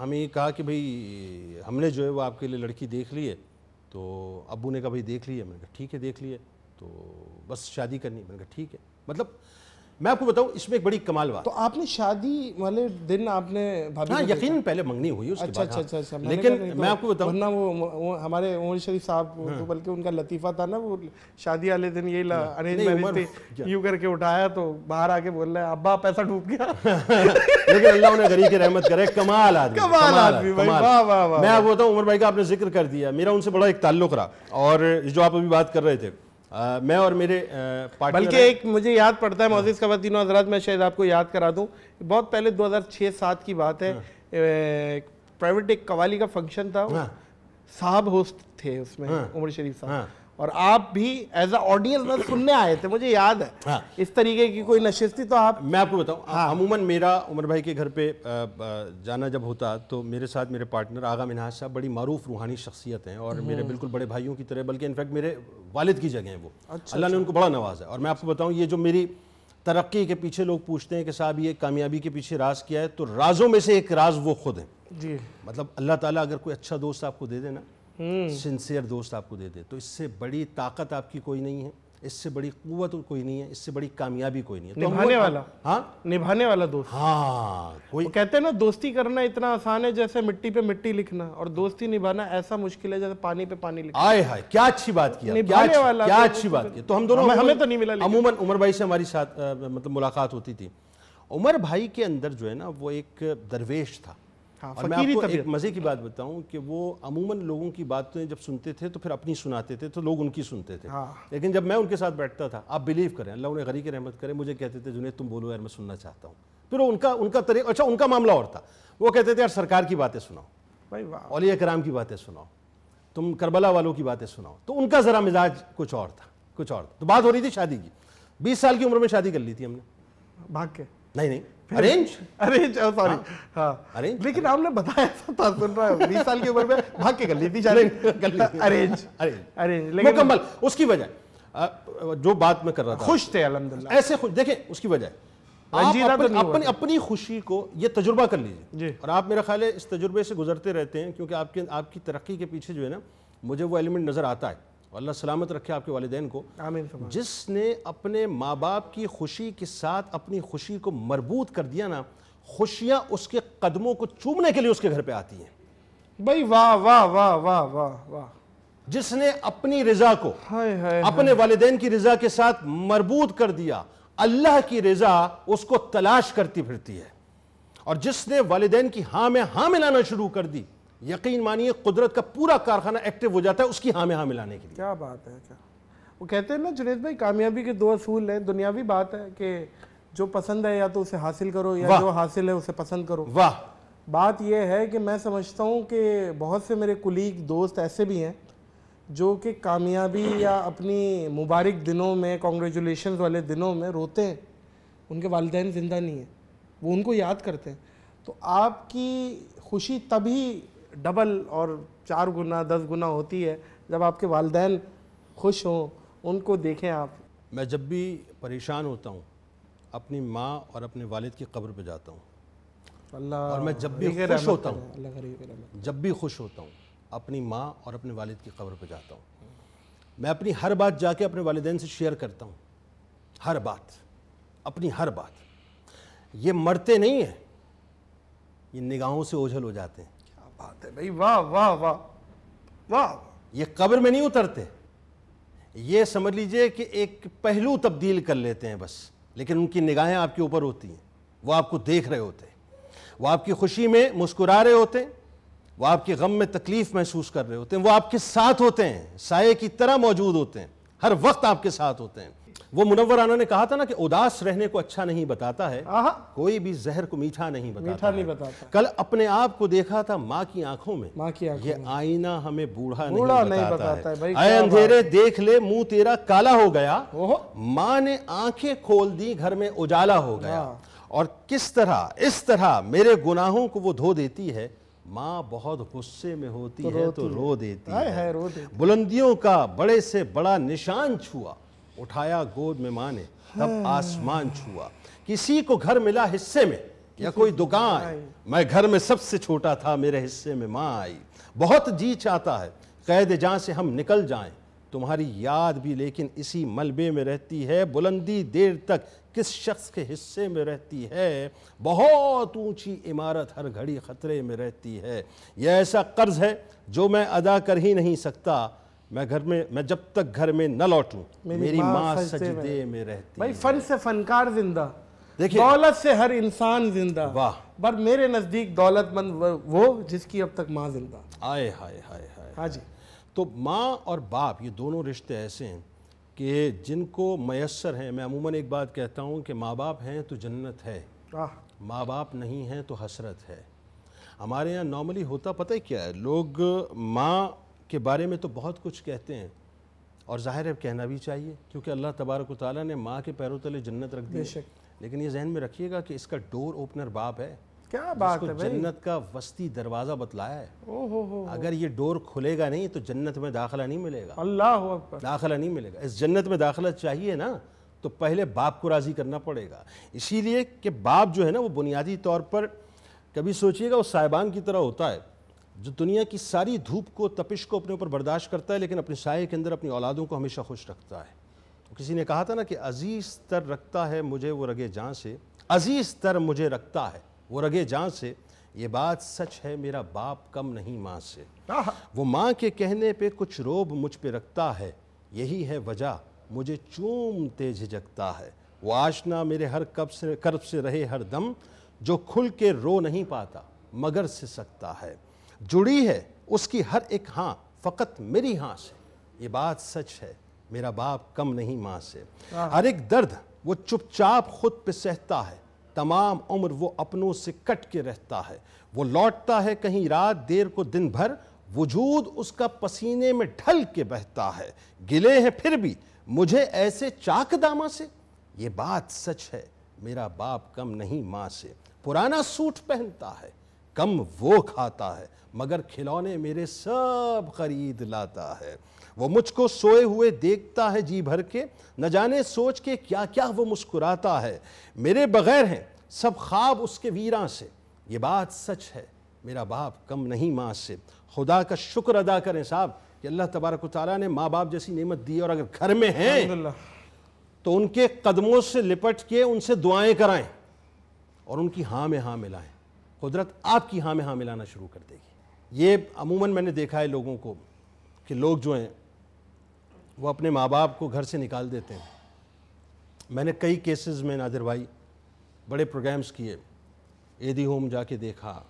हमें कहा कि भाई हमने जो है वो आपके लिए लड़की देख ली है तो अबू ने कहा भाई देख ली है। मैंने कहा ठीक है देख लिए तो बस शादी करनी मैंने कहा ठीक है। मतलब मैं आपको बताऊँ इसमें एक बड़ी कमाल बात तो आपने शादी वाले दिन आपने भाभी हाँ यकीन पहले मंगनी हुई उसके अच्छा बाद अच्छा हाँ। अच्छा अच्छा लेकिन तो मैं आपको बताऊँ वरना वो, वो हमारे उमर शरीफ साहब वो तो बल्कि उनका लतीफा था ना वो शादी वाले दिन ये अरेंज मैरिज यूँ करके उठाया तो बाहर आके बोल रहे हैं अब्बा पैसा डूब गया। लेकिन अल्लाह उन्हें गरीब की रहमत करे कमाल आदमी कमाल आदमी भाई, वाह, वाह, वाह, मैं आपको बताऊँ उमर भाई का आपने ज़िक्र कर दिया मेरा उनसे बड़ा एक ताल्लुक रहा और जो आप अभी बात कर रहे थे आ, मैं और मेरे बल्कि एक मुझे याद पड़ता है मोजिज़ का तीनों हजरात मैं शायद आपको याद करा दूँ बहुत पहले 2006-7 की बात है प्राइवेट एक कवाली का फ़ंक्शन था हाँ। साहब होस्ट थे उसमें हाँ। उमर शरीफ साहब हाँ। और आप भी एज अ ऑडियंस में सुनने आए थे मुझे याद है हाँ। इस तरीके की कोई नशिस्ती तो आप मैं आपको बताऊँ हाँ। अमूमन मेरा उमर भाई के घर पे जाना जब होता तो मेरे साथ मेरे पार्टनर आगा मिनहाज साहब बड़ी मारूफ रूहानी शख्सियत हैं और मेरे हम्म। बिल्कुल बड़े भाइयों की तरह बल्कि इनफैक्ट मेरे वालिद की जगह हैं वो अच्छा, अल्लाह ने उनको बड़ा नवाजा है और मैं आपको बताऊँ ये जो मेरी तरक्की के पीछे लोग पूछते हैं कि साहब ये कामयाबी के पीछे राज किया है तो राजों में से एक राज वो खुद है जी मतलब अल्लाह ताला अगर कोई अच्छा दोस्त आपको दे दे ना हम्म। सिंसियर दोस्त आपको दे दे। तो इससे बड़ी ताकत आपकी कोई नहीं है इससे बड़ी कुवत कोई नहीं है इससे बड़ी कामयाबी कोई नहीं है। तो निभाने हम- वाला। हाँ? निभाने वाला दोस्त। हाँ कोई वो कहते हैं ना दोस्ती करना इतना आसान है जैसे मिट्टी पे मिट्टी लिखना और दोस्ती निभाना ऐसा मुश्किल है जैसे पानी पे पानी लिखना। आए हाय क्या अच्छी बात की क्या निभाने वाला क्या तो- अच्छी बात की। तो हम दोनों हमें- तो नहीं मिला अमूमन उमर भाई से हमारी साथ मतलब मुलाकात होती थी। उमर भाई के अंदर जो है ना वो एक दरवेश था। हाँ, और मैं आपको एक मज़े की बात बताऊँ कि वो अमूमन लोगों की बातें जब सुनते थे तो फिर अपनी सुनाते थे तो लोग उनकी सुनते थे। हाँ। लेकिन जब मैं उनके साथ बैठता था आप बिलीव करें अल्लाह उन्हें गरी की रहमत करे मुझे कहते थे जुनेद तुम बोलो यार मैं सुनना चाहता हूँ। फिर वो उनका उनका तरीका अच्छा उनका मामला और था। वो कहते थे यार सरकार की बातें सुनाओ भाई वाह। कराम की बातें सुनाओ तुम करबला वालों की बातें सुनाओ। तो उनका ज़रा मिजाज कुछ और था कुछ और था। तो बात हो रही थी शादी की। बीस साल की उम्र में शादी कर ली थी हमने। भाग के नहीं नहीं। अरेंज? अरेंज सॉरी हाँ। Arrange? लेकिन आपने बताया था, था सुन रहा है। बीस साल की उम्र में भाग के कर ली थी। अरेंज। अरेंज अरेंज मुकम्मल उसकी वजह। जो बात मैं कर रहा था। खुश थे अल्हम्दुलिल्लाह। ऐसे खुश देखें उसकी वजह। आप रंजीदा तो अपनी, अपनी अपनी खुशी को ये तजुर्बा कर लीजिए। और आप मेरा ख्याल है इस तजुर्बे से गुजरते रहते हैं क्योंकि आपके आपकी तरक्की के पीछे जो है ना मुझे वो एलिमेंट नज़र आता है। अल्लाह सलामत रखे आपके वालिदैन को। आमीन जिसने अपने माँ बाप की खुशी के साथ अपनी खुशी को मरबूत कर दिया ना खुशियाँ उसके कदमों को चूमने के लिए उसके घर पे आती हैं। भाई वाह वाह वाह वाह वाह वाह। जिसने अपनी रजा को हाय हाय। अपने वालिदैन की रजा के साथ मरबूत कर दिया अल्लाह की रजा उसको तलाश करती फिरती है। और जिसने वालिदैन की हाँ में हाँ मिलाना शुरू कर दी यकीन मानिए कुदरत का पूरा कारखाना एक्टिव हो जाता है उसकी हाँ में हाँ मिलाने के लिए। क्या बात है क्या? वो कहते हैं ना जुनेद भाई कामयाबी के दो असूल हैं दुनियावी बात है कि जो पसंद है या तो उसे हासिल करो या जो हासिल है उसे पसंद करो। वाह। बात यह है कि मैं समझता हूँ कि बहुत से मेरे कुलीग दोस्त ऐसे भी हैं जो कि कामयाबी या अपनी मुबारक दिनों में कॉन्ग्रेचुलेशन वाले दिनों में रोते हैं। उनके वालदेन ज़िंदा नहीं हैं। वो उनको याद करते हैं। तो आपकी खुशी तभी डबल और चार गुना दस गुना होती है। जब आपके वालदेन खुश हों उनको देखें आप। मैं जब भी परेशान होता हूँ अपनी माँ और अपने वालिद की कब्र पे जाता हूँ। अल्लाह और मैं जब भी खुश होता हूँ। जब भी खुश होता हूँ अपनी माँ और अपने वालिद की कब्र पे जाता हूँ। मैं अपनी हर बात जाके अपने वालिदैन से शेयर करता हूँ। हर बात अपनी हर बात। ये मरते नहीं हैं ये निगाहों से ओझल हो जाते हैं। बात है। भाई वाह वाह वाह। वाह ये कब्र में नहीं उतरते। ये समझ लीजिए कि एक पहलू तब्दील कर लेते हैं बस, लेकिन उनकी निगाहें आपके ऊपर होती हैं। वो आपको देख रहे होते हैं। वो आपकी खुशी में मुस्कुरा रहे होते हैं। वो आपके गम में तकलीफ़ महसूस कर रहे होते हैं। वो आपके साथ होते हैं, साये की तरह मौजूद होते हैं। हर वक्त आपके साथ होते हैं। वो मुनव्वर आना ने कहा था ना कि उदास रहने को अच्छा नहीं बताता है कोई भी जहर को मीठा नहीं बताता मीठा नहीं है। बताता। कल अपने आप को देखा था माँ की आँखों में। माँ की आँखों ये आईना हमें बूढ़ा नहीं नहीं बताता, बताता है, भाई, है अंधेरे देख ले मुँह तेरा काला हो गया। माँ ने आँखें खोल दी घर में उजाला हो गया। हाँ। और किस तरह इस तरह मेरे गुनाहों को वो धो देती है? माँ बहुत गुस्से में होती तो है तो रो देती है। रो दे बुलंदियों का बड़े से बड़ा निशान छुआ। उठाया गोद में माँ ने तब आसमान छुआ। किसी को घर मिला हिस्से में या कोई दुकान? मैं घर में सबसे छोटा था मेरे हिस्से में माँ आई। बहुत जी चाहता है कैद जहाँ से हम निकल जाएँ। तुम्हारी याद भी लेकिन इसी मलबे में रहती है। बुलंदी देर तक किस शख्स के हिस्से में रहती है? बहुत ऊँची इमारत हर घड़ी ख़तरे में रहती है। यह ऐसा कर्ज है जो मैं अदा कर ही नहीं सकता। मैं घर में मैं जब तक घर में न लौटूं मेरी मेरी माँ माँ सजदे सजदे में रहती भाई फन से फनकार ज़िंदा। देखिए- दौलत से हर इंसान ज़िंदा। वाह। पर मेरे नज़दीक दौलतमंद वो जिसकी अब तक माँ ज़िंदा। आए हाय हाय हाय हाँ जी। तो माँ और बाप ये दोनों रिश्ते ऐसे हैं कि जिनको मैसर हैं। मैं अमूमन एक बात कहता हूँ कि माँ बाप हैं तो जन्नत है। माँ बाप नहीं हैं तो हसरत है। हमारे यहाँ नॉर्मली होता पता है क्या है? लोग माँ के बारे में तो बहुत कुछ कहते हैं और ज़ाहिर है कहना भी चाहिए क्योंकि अल्लाह तबारक ताली ने माँ के पैरों तले जन्नत रख दी है। लेकिन ये जहन में रखिएगा कि इसका डोर ओपनर बाप है क्या बात है जन्नत का वस्ती दरवाज़ा बतलाया है। ओ हो हो अगर ये डोर खुलेगा नहीं तो जन्नत में दाखिला नहीं मिलेगा। अल्लाह अकबर। दाखिला नहीं मिलेगा। इस जन्नत में दाखिला चाहिए ना तो पहले बाप को राज़ी करना पड़ेगा। इसीलिए कि बाप जो है ना वो बुनियादी तौर पर कभी सोचिएगा वो साहिबान की तरह होता है। जो दुनिया की सारी धूप को तपिश को अपने ऊपर बर्दाश्त करता है लेकिन अपने साय के अंदर अपनी औलादों को हमेशा खुश रखता है। किसी ने कहा था ना कि अज़ीज़ तर रखता है मुझे वो रगे जान से। अज़ीज़ तर मुझे रखता है वो रगे जान से। ये बात सच है मेरा बाप कम नहीं माँ से। वो माँ के कहने पे कुछ रोब मुझ पे रखता है यही है वजह मुझे चूमते झिझकता है। वो आशना मेरे हर कब से कर्ब से रहे हर दम जो खुल के रो नहीं पाता मगर से सकता है। जुड़ी है उसकी हर एक हाँ फ़कत मेरी हाँ से। ये बात सच है मेरा बाप कम नहीं माँ से। हर एक दर्द वो चुपचाप खुद पे सहता है। तमाम उम्र वो अपनों से कट के रहता है। वो लौटता है कहीं रात देर को दिन भर वजूद उसका पसीने में ढल के बहता है। गिले हैं फिर भी मुझे ऐसे चाक दामा से? ये बात सच है मेरा बाप कम नहीं माँ से। पुराना सूट पहनता है कम वो खाता है मगर खिलौने मेरे सब खरीद लाता है। वो मुझको सोए हुए देखता है जी भर के न जाने सोच के क्या क्या वो मुस्कुराता है। मेरे बगैर हैं सब ख्वाब उसके वीरां से। ये बात सच है मेरा बाप कम नहीं माँ से। खुदा का शुक्र अदा करें साहब कि अल्लाह तबारक तआला ने माँ बाप जैसी नेमत दी और अगर घर में हैं तो उनके कदमों से लिपट के उनसे दुआएँ कराएँ और उनकी हाँ में हाँ मिलाएँ। कुदरत आपकी हाँ में हाँ मिलाना शुरू कर देगी। ये अमूमन मैंने देखा है लोगों को कि लोग जो हैं, वो अपने माँ बाप को घर से निकाल देते हैं। मैंने कई केसेस में नादिर भाई, बड़े प्रोग्राम्स किए। एदी होम जाके देखा।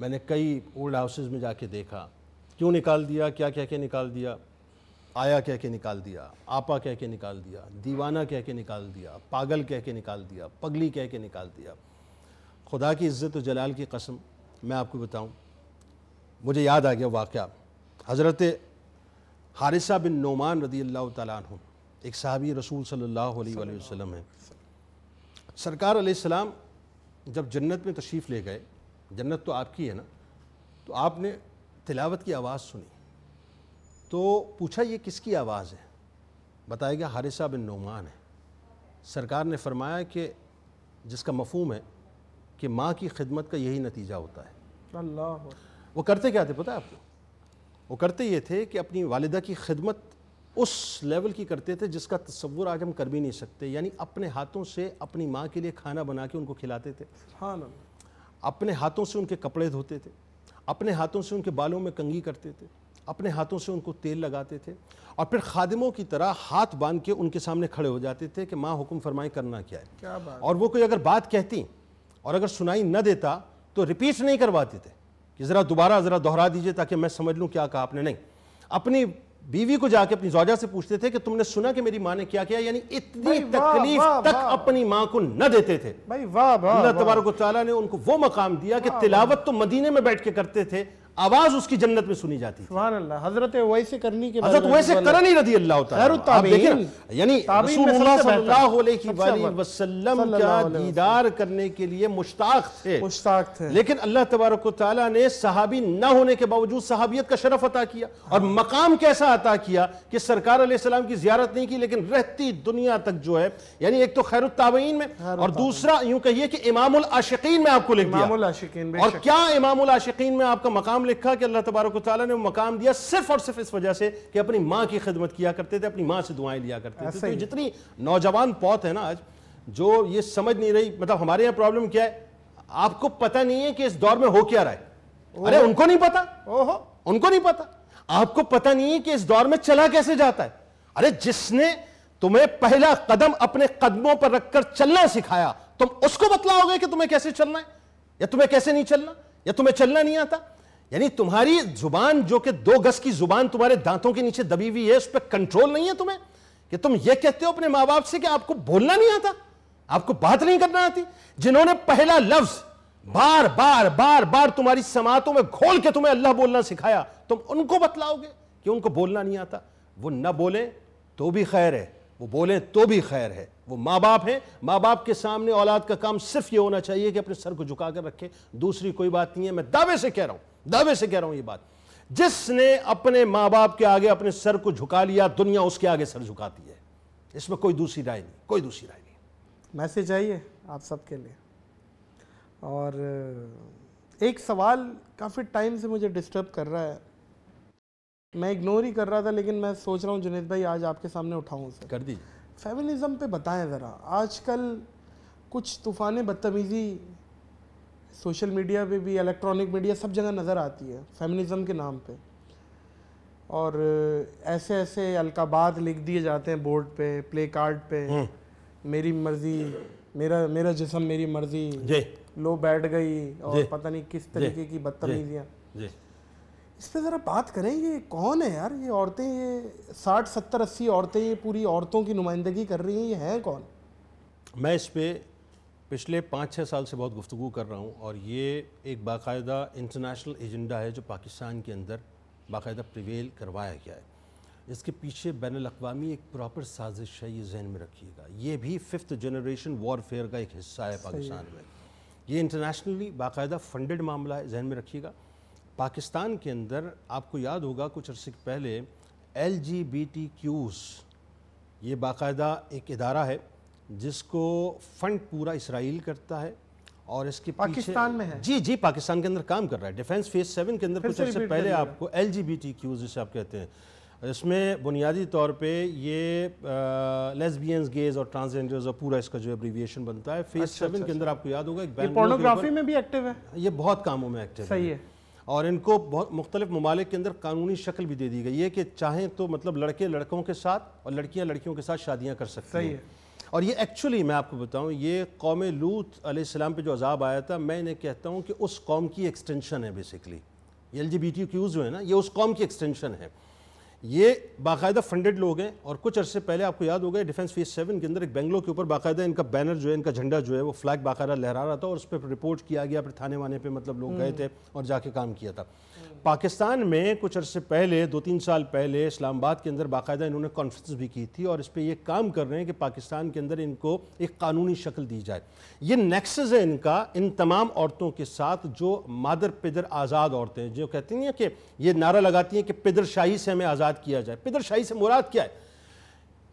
मैंने कई ओल्ड हाउसेस में जाके देखा। क्यों निकाल दिया? क्या कह के निकाल दिया? आया कह के निकाल दिया? आपा कह के निकाल दिया? दीवाना कह के निकाल दिया? पागल कह के निकाल दिया? पगली कह के निकाल दिया? खुदा की इज़्ज़त और जलाल की कसम मैं आपको बताऊँ मुझे याद आ गया वाक़ हज़रत हारिसा बिन नोमान रदी अल्लाह तु एक साहबी रसूल सल्लल्लाहु अलैहि वसल्लम है। सरकार अलैहिस्सलाम जब जन्नत में तशरीफ़ ले गए जन्नत तो आपकी है ना तो आपने तिलावत की आवाज़ सुनी। तो पूछा ये किसकी आवाज़ है? बताया गया हारिसा बिन नोमान है। सरकार ने फरमाया कि जिसका मफहूम है कि माँ की खिदमत का यही नतीजा होता है। अल्लाह। वो करते क्या थे पता है आपको? वो करते ये थे कि अपनी वालिदा की खिदमत उस लेवल की करते थे जिसका तस्वुर आज हम कर भी नहीं सकते यानी अपने हाथों से अपनी माँ के लिए खाना बना के उनको खिलाते थे। अल्लाह अपने हाथों से उनके कपड़े धोते थे। अपने हाथों से उनके बालों में कंगी करते थे। अपने हाथों से उनको तेल लगाते थे। और फिर खादिमों की तरह हाथ बाँध के उनके सामने खड़े हो जाते थे कि माँ हुक्म फरमाए करना क्या है? क्या बात। और वो कोई अगर बात कहती और अगर सुनाई न देता तो रिपीट नहीं करवाते थे कि ज़रा दोबारा ज़रा दोहरा दीजिए ताकि मैं समझ लूँ क्या कहा आपने। नहीं। अपनी बीवी को जाके अपनी जौजा से पूछते थे कि तुमने सुना कि मेरी माँ ने क्या किया? यानी इतनी तकलीफ़ वा, तक वा, अपनी माँ को न देते थे। भाई वाह वाह अल्लाह वा, तबारक व ने उनको वो मकाम दिया कि तिलावत तो मदीने में बैठ के करते थे। आवाज़ उसकी जन्नत में सुनी जाती थी। अल्लाह हज़रत वैसे करनी के हज़रत वैसे करनी रदी अल्लाह ताबीन। यानी ताबीन का दीदार करने के लिए मुश्ताक थे। मुश्ताक थे। लेकिन अल्लाह तबारक ने सहाबी न होने के बावजूद सहाबियत का शरफ अता किया और मकाम कैसा अता किया कि सरकार अलैहिस्सलाम की जियारत नहीं की लेकिन रहती दुनिया तक जो है यानी एक तो खैर ताबईन में और दूसरा यूँ कहिए कि इमामुल आशिकीन में आपको लिख दिया। इमामुल आशिकीन और क्या इमामुल आशिकीन में आपका मकाम लिखा कि अल्लाह तबारक ने मकाम दिया सिर्फ़ और सिर्फ़ इस वजह से कि अपनी माँ की खिदमत किया करते थे अपनी माँ से दुआएँ लिया करते थे। तो जितनी नौजवान पौत है ना आज जो ये समझ नहीं रही मतलब हमारे यहाँ प्रॉब्लम क्या है? आपको पता नहीं है कि इस दौर में हो क्या रहा है। अरे उनको नहीं पता। ओहो। उनको नहीं पता। आपको पता नहीं है कि इस दौर में चला कैसे जाता है। अरे जिसने तुम्हें पहला कदम अपने कदमों पर रखकर चलना सिखाया तुम उसको बतलाओगे कि तुम्हें कैसे चलना है? या तुम्हें कैसे नहीं चलना? या तुम्हें चलना नहीं आता? यानी तुम्हारी ज़ुबान जो कि दो गज की ज़ुबान तुम्हारे दांतों के नीचे दबी हुई है, उस पर कंट्रोल नहीं है तुम्हें? कि तुम यह कहते हो अपने माँ बाप से कि आपको बोलना नहीं आता? आपको बात नहीं करना आती? जिन्होंने पहला लफ्ज बार बार बार बार तुम्हारी समातों में घोल के तुम्हें अल्लाह बोलना सिखाया, तुम उनको बतलाओगे कि उनको बोलना नहीं आता? वो न बोले तो भी खैर है, वो बोले तो भी खैर है। वो माँ बाप हैं माँ बाप के सामने औलाद का काम सिर्फ़ ये होना चाहिए कि अपने सर को झुका कर रखे। दूसरी कोई बात नहीं है, मैं दावे से कह रहा हूँ। दावे से कह रहा हूँ ये बात। जिसने अपने माँ बाप के आगे अपने सर को झुका लिया दुनिया उसके आगे सर झुकाती है। इसमें कोई दूसरी राय नहीं कोई दूसरी राय नहीं। मैसेज आइए आप सबके लिए। और एक सवाल काफ़ी टाइम से मुझे डिस्टर्ब कर रहा है। मैं इग्नोर ही कर रहा था लेकिन मैं सोच रहा हूँ जुनेद भाई आज आपके सामने उठाऊँ उसे। कर दीजिए। फेमिनिज़म पे बताएँ ज़रा। आजकल कुछ तूफ़ान बदतमीज़ी सोशल मीडिया पे भी इलेक्ट्रॉनिक मीडिया सब जगह नज़र आती है फेमिनिज़म के नाम पे। और ऐसे ऐसे अलकाबात लिख दिए जाते हैं बोर्ड पे प्ले कार्ड पे। मेरी मर्ज़ी मेरा मेरा जिसम मेरी मर्ज़ी। लो बैठ गई और पता नहीं किस तरीके की बदतमीजियाँ। इस पे ज़रा बात करें ये कौन है यार? ये औरतें ये साठ सत्तर अस्सी औरतें ये पूरी औरतों की नुमाइंदगी कर रही हैं ये हैं कौन? मैं इस पे पिछले पाँच छः साल से बहुत गुफ्तु कर रहा हूँ और ये एक बाकायदा इंटरनेशनल एजेंडा है जो पाकिस्तान के अंदर बाकायदा प्रिवेल करवाया गया है। इसके पीछे बैन अवी एक प्रॉपर साजिश है ये जहन में रखिएगा। ये भी फिफ्थ जनरेशन वॉरफेयर का एक हिस्सा है पाकिस्तान में। ये इंटरनेशनली बाकायदा फंडेड मामला है जहन में रखिएगा। पाकिस्तान के अंदर आपको याद होगा कुछ अर्से पहले L G B T Qs ये बाकायदा एक इदारा है। जिसको फंड पूरा इसराइल करता है और इसके पाकिस्तान में है? जी जी पाकिस्तान के अंदर काम कर रहा है। डिफेंस फ़ेज़ सेवन के अंदर कुछ से अर्से पहले आपको L G B T Qs जिसे आप कहते हैं। इसमें बुनियादी तौर पे ये लेस्बियंस गेज और ट्रांसजेंडर्स और पूरा इसका जो एब्रीविएशन बनता है फ़ेज़ अच्छा, सेवन के अंदर आपको याद होगा एक पोर्नोग्राफी में भी एक्टिव है? ये बहुत कामों में एक्टिव सही है। और इनको बहुत मुख्तलिफ़ ममालिक के अंदर कानूनी शक्ल भी दे दी गई है कि चाहें तो मतलब लड़के लड़कों के साथ और लड़कियाँ लड़कियों के साथ शादियाँ कर सकती है। और ये एक्चुअली मैं आपको बताऊँ, ये कौम लूत आसमाम पर जो अजाब आया था, मैं इन्हें कहता हूँ कि उस कौम की एक्सटेंशन है basically L G B T Qs जो है ना, ये उस कौम की एक्सटेंशन है। ये बाकायदा फंडेड लोग हैं और कुछ अरसे पहले आपको याद होगा डिफेंस फ़ेज़ सेवन के अंदर एक बेंगलोर के ऊपर बाकायदा इनका बैनर जो है इनका झंडा जो है वो फ्लैग बाकायदा लहरा रहा था और उस पर रिपोर्ट किया गया फिर थाने वाने पे मतलब लोग गए थे और जाके काम किया था। पाकिस्तान में कुछ अरसे पहले दो तीन साल पहले इस्लामाबाद के अंदर बाकायदा इन्होंने कॉन्फ्रेंस भी की थी और इस पर ये काम कर रहे हैं कि पाकिस्तान के अंदर इनको एक कानूनी शक्ल दी जाए। ये नेक्सस है इनका इन तमाम औरतों के साथ जो मादर पिदर आज़ाद औरतें जो कहती हैं कि ये नारा लगाती हैं कि पिदर शाही से हमें आज़ाद किया जाए पिदर शाही से मुराद क्या है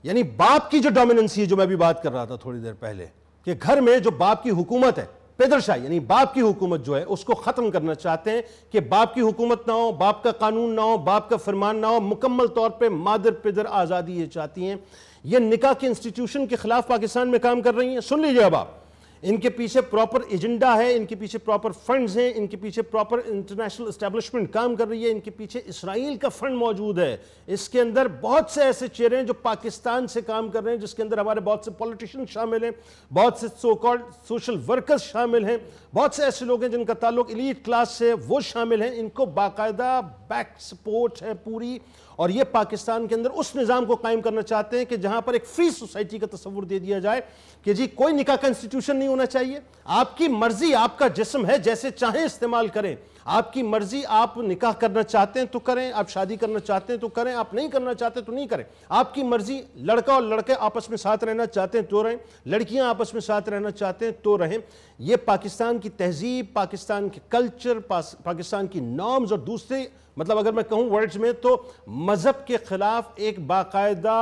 यानी बाप की जो डोमिनेंसी है, जो मैं भी बात कर रहा था थोड़ी देर पहले, कि घर में जो बाप की हुकूमत है पेदरशाही यानी बाप की हुकूमत जो है, उसको ख़त्म करना चाहते हैं कि बाप की हुकूमत ना हो, बाप का कानून ना हो, बाप का फरमान ना हो, मुकम्मल तौर पे मादर पिदर आज़ादी ये चाहती हैं। ये निकाह के इंस्टीट्यूशन के खिलाफ पाकिस्तान में काम कर रही हैं। सुन लीजिए अब आप। इनके पीछे प्रॉपर एजेंडा है, इनके पीछे प्रॉपर फंड्स हैं, इनके पीछे प्रॉपर इंटरनेशनल एस्टेब्लिशमेंट काम कर रही है, इनके पीछे इसराइल का फंड मौजूद है। इसके अंदर बहुत से ऐसे चेहरे हैं जो पाकिस्तान से काम कर रहे हैं, जिसके अंदर हमारे बहुत से पॉलिटिशियन शामिल हैं, बहुत से सो कॉल्ड सोशल वर्कर्स शामिल हैं, बहुत से ऐसे लोग हैं जिनका ताल्लुक इलीट क्लास से वो शामिल हैं। इनको बाकायदा बैक सपोर्ट है पूरी। और ये पाकिस्तान के अंदर उस निज़ाम को कायम करना चाहते हैं कि जहाँ पर एक फ्री सोसाइटी का तस्वुर दे दिया जाए कि जी, कोई निका का इंस्टीट्यूशन नहीं होना चाहिए। आपकी मर्ज़ी आपका जिसम है, जैसे चाहें इस्तेमाल करें। आपकी मर्ज़ी आप निकाह करना चाहते हैं तो करें, आप शादी करना चाहते हैं तो करें, आप नहीं करना चाहते तो नहीं करें। आपकी मर्ज़ी, लड़का और लड़के आपस में साथ रहना चाहते हैं तो रहें, लड़कियाँ आपस में साथ रहना चाहते हैं तो रहें। ये पाकिस्तान की तहजीब, पाकिस्तान के कल्चर पाकिस्तान की नॉर्म्स और दूसरे मतलब अगर मैं कहूँ वर्ड्स में तो मज़हब के खिलाफ एक बाकायदा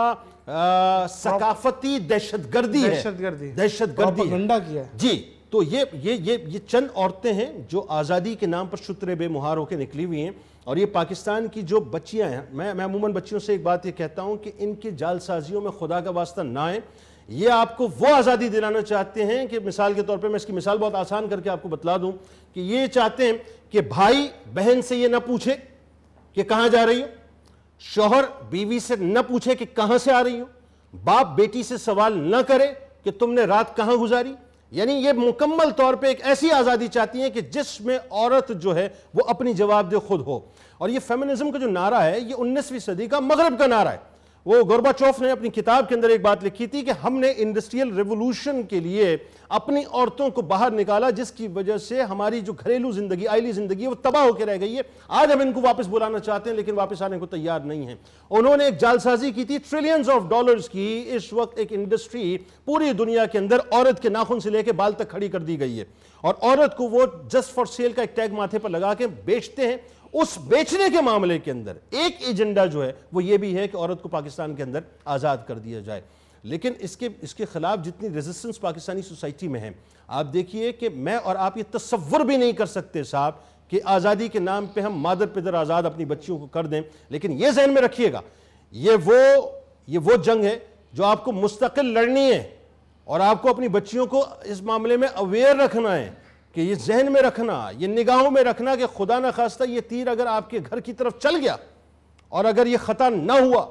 सकाफती दहशतगर्दी है। दहशतगर्दी। दहशतगर्दी किया जी तो ये ये ये ये चंद औरतें हैं जो आज़ादी के नाम पर शुत्र बेमुहार होकर निकली हुई हैं और ये पाकिस्तान की जो बच्चियाँ हैं मैं मैं अमूमन बच्चियों से एक बात ये कहता हूँ कि इनकी जालसाजियों में खुदा का वास्ता ना आए। ये आपको वो आज़ादी दिलाना चाहते हैं कि मिसाल के तौर पे मैं इसकी मिसाल बहुत आसान करके आपको बतला दूँ कि ये चाहते हैं कि भाई बहन से ये ना पूछे कि कहाँ जा रही हो? शोहर बीवी से न पूछे कि कहाँ से आ रही हो। बाप बेटी से सवाल न करे कि तुमने रात कहाँ गुजारी। यानी ये मुकम्मल तौर पे एक ऐसी आज़ादी चाहती है कि जिसमें औरत जो है, वो अपनी जवाब दे खुद हो। और ये फेमिनिज्म का जो नारा है, ये 19वीं सदी का मगरब का नारा है। वो गोरबाचौफ ने अपनी किताब के अंदर एक बात लिखी थी कि हमने इंडस्ट्रियल रिवोल्यूशन के लिए अपनी औरतों को बाहर निकाला, जिसकी वजह से हमारी जो घरेलू ज़िंदगी आईली ज़िंदगी वो तबाह होकर रह गई है। आज हम इनको वापस बुलाना चाहते हैं, लेकिन वापस आने को तैयार नहीं है। उन्होंने एक जालसाजी की थी ट्रिलियंस ऑफ़ डॉलर्स की। इस वक्त एक इंडस्ट्री पूरी दुनिया के अंदर औरत के नाखून से लेकर बाल तक खड़ी कर दी गई है। और औरत को वो जस्ट फॉर सेल का एक टैग माथे पर लगा के बेचते हैं। उस बेचने के मामले के अंदर, एक एजेंडा जो है, वो ये भी है कि औरत को पाकिस्तान के अंदर आज़ाद कर दिया जाए। लेकिन इसके इसके खिलाफ जितनी रेजिस्टेंस पाकिस्तानी सोसाइटी में है, आप देखिए कि मैं और आप ये तस्वुर भी नहीं कर सकते साहब कि आज़ादी के नाम पे हम मादर पिदर आज़ाद अपनी बच्चियों को कर दें। लेकिन ये जहन में रखिएगा, ये वो ये वो जंग है जो आपको मुस्तकिल लड़नी है और आपको अपनी बच्चियों को इस मामले में अवेयर रखना है। कि ये जहन में रखना, ये निगाहों में रखना कि खुदा न खास्ता ये तीर अगर आपके घर की तरफ़ चल गया और अगर ये ख़ता ना हुआ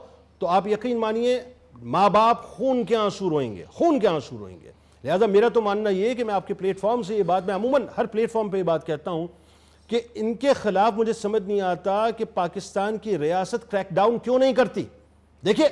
तो आप यकीन मानिए माँ बाप खून के आँसू रोएँगे, खून के आँसू रोएँगे। लिहाजा मेरा तो मानना ये कि मैं आपके प्लेटफॉर्म से ये बात, मैं अमूमन हर प्लेटफॉर्म पर यह बात कहता हूँ कि इनके खिलाफ मुझे समझ नहीं आता कि पाकिस्तान की रियासत क्रैकडाउन क्यों नहीं करती। देखिए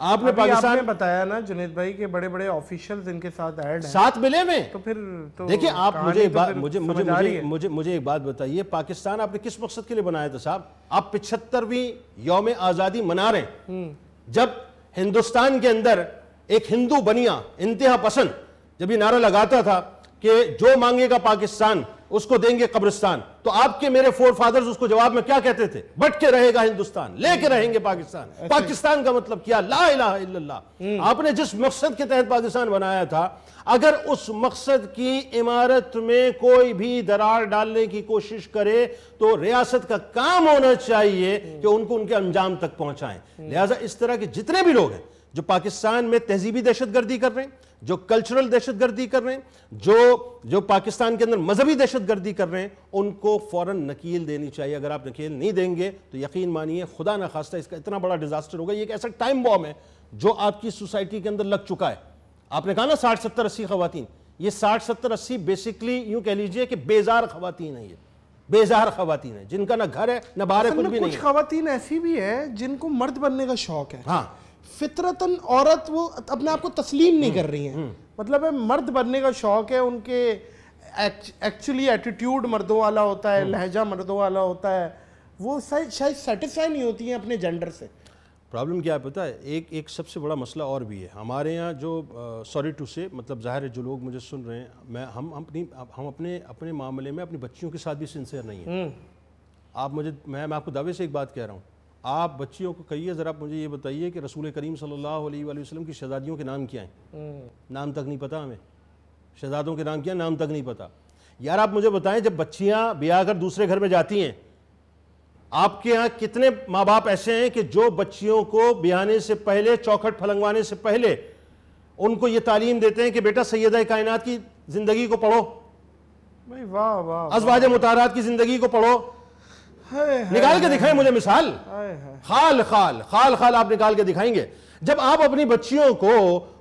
आपने पाकिस्तान आपने बताया ना जुनेद भाई के बड़े बड़े ऑफिशियल्स इनके साथ ऐड हैं। साथ मिले में तो फिर तो देखिए आप मुझे एक तो बात मुझे मुझे मुझे मुझे मुझे एक बात बताइए पाकिस्तान आपने किस मकसद के लिए बनाया था साहब? आप पिछहत्तरवीं योम आज़ादी मना रहे हम्म। जब हिंदुस्तान के अंदर एक हिंदू बनिया इंतहा पसंद जब ये नारा लगाता था कि जो मांगेगा पाकिस्तान उसको देंगे कब्रिस्तान। तो आपके मेरे फोर फादर्स उसको जवाब में क्या कहते थे? बट के रहेगा हिंदुस्तान लेके रहेंगे पाकिस्तान। पाकिस्तान का मतलब क्या? ला इलाहा इल्लल्लाह। हम्म। आपने जिस मकसद के तहत पाकिस्तान बनाया था अगर उस मकसद की इमारत में कोई भी दरार डालने की कोशिश करे तो रियासत का काम होना चाहिए कि उनको उनके अंजाम तक पहुंचाएँ। हम्म। लिहाजा इस तरह के जितने भी लोग हैं जो पाकिस्तान में तहजीबी दहशतगर्दी कर रहे हैं जो कल्चरल दहशतगर्दी कर रहे हैं जो जो पाकिस्तान के अंदर मजहबी दहशतगर्दी कर रहे हैं उनको फ़ौरन नकील देनी चाहिए। अगर आप नकील नहीं देंगे तो यकीन मानिए खुदा न खास्ता इसका इतना बड़ा डिजास्टर होगा। ये एक ऐसा टाइम बॉम है जो आपकी सोसाइटी के अंदर लग चुका है। आपने कहा ना साठ सत्तर अस्सी खातन ये साठ सत्तर अस्सी बेसिकली यूँ कह लीजिए कि बेजार खातन है ये। बेजार खातन है। जिनका ना घर है ना बाहर है कुछ भी नहीं खातन ऐसी भी है जिनको मर्द बनने का शौक है। हाँ। फितरतन औरत वो अपने आप को तस्लीम नहीं कर रही हैं। हम्म। मतलब है मर्द बनने का शौक है उनके एक्चुअली एटीट्यूड मर्दों वाला होता है हम्म। लहजा मर्दों वाला होता है। वो शायद सेटिस्फाई नहीं होती हैं अपने जेंडर से। प्रॉब्लम क्या है पता है? एक एक सबसे बड़ा मसला और भी है। हमारे यहाँ जो सॉरी टू से मतलब ज़ाहिर है जो लोग मुझे सुन रहे हैं मैं हम अपनी हम अपने अपने मामले में अपनी बच्चियों के साथ भी सिंसियर नहीं हैं। हम्म। आप मुझे मैं मैं आपको दावे से एक बात कह रहा हूँ। आप बच्चियों को कहिए ज़रा मुझे ये बताइए कि रसूल करीम सल्लल्लाहु अलैहि वसल्लम की शहजादियों के नाम क्या हैं? हम्म। नाम तक नहीं पता हमें। शहजादों के नाम क्या नाम तक नहीं पता। यार आप मुझे बताएँ जब बच्चियाँ ब्याह कर दूसरे घर में जाती हैं आपके यहाँ कितने माँ बाप ऐसे हैं कि जो बच्चियों को ब्याहने से पहले चौखट फलंगवाने से पहले उनको ये तालीम देते हैं कि बेटा सैदा कायनात की ज़िंदगी को पढ़ो। भाई वाह वाह अजवाज मुतारात की ज़िंदगी को पढ़ो। निकाल के दिखाएँ मुझे मिसाल। खाल खाल खाल खाल आप निकाल के दिखाएँगे। जब आप अपनी बच्चियों को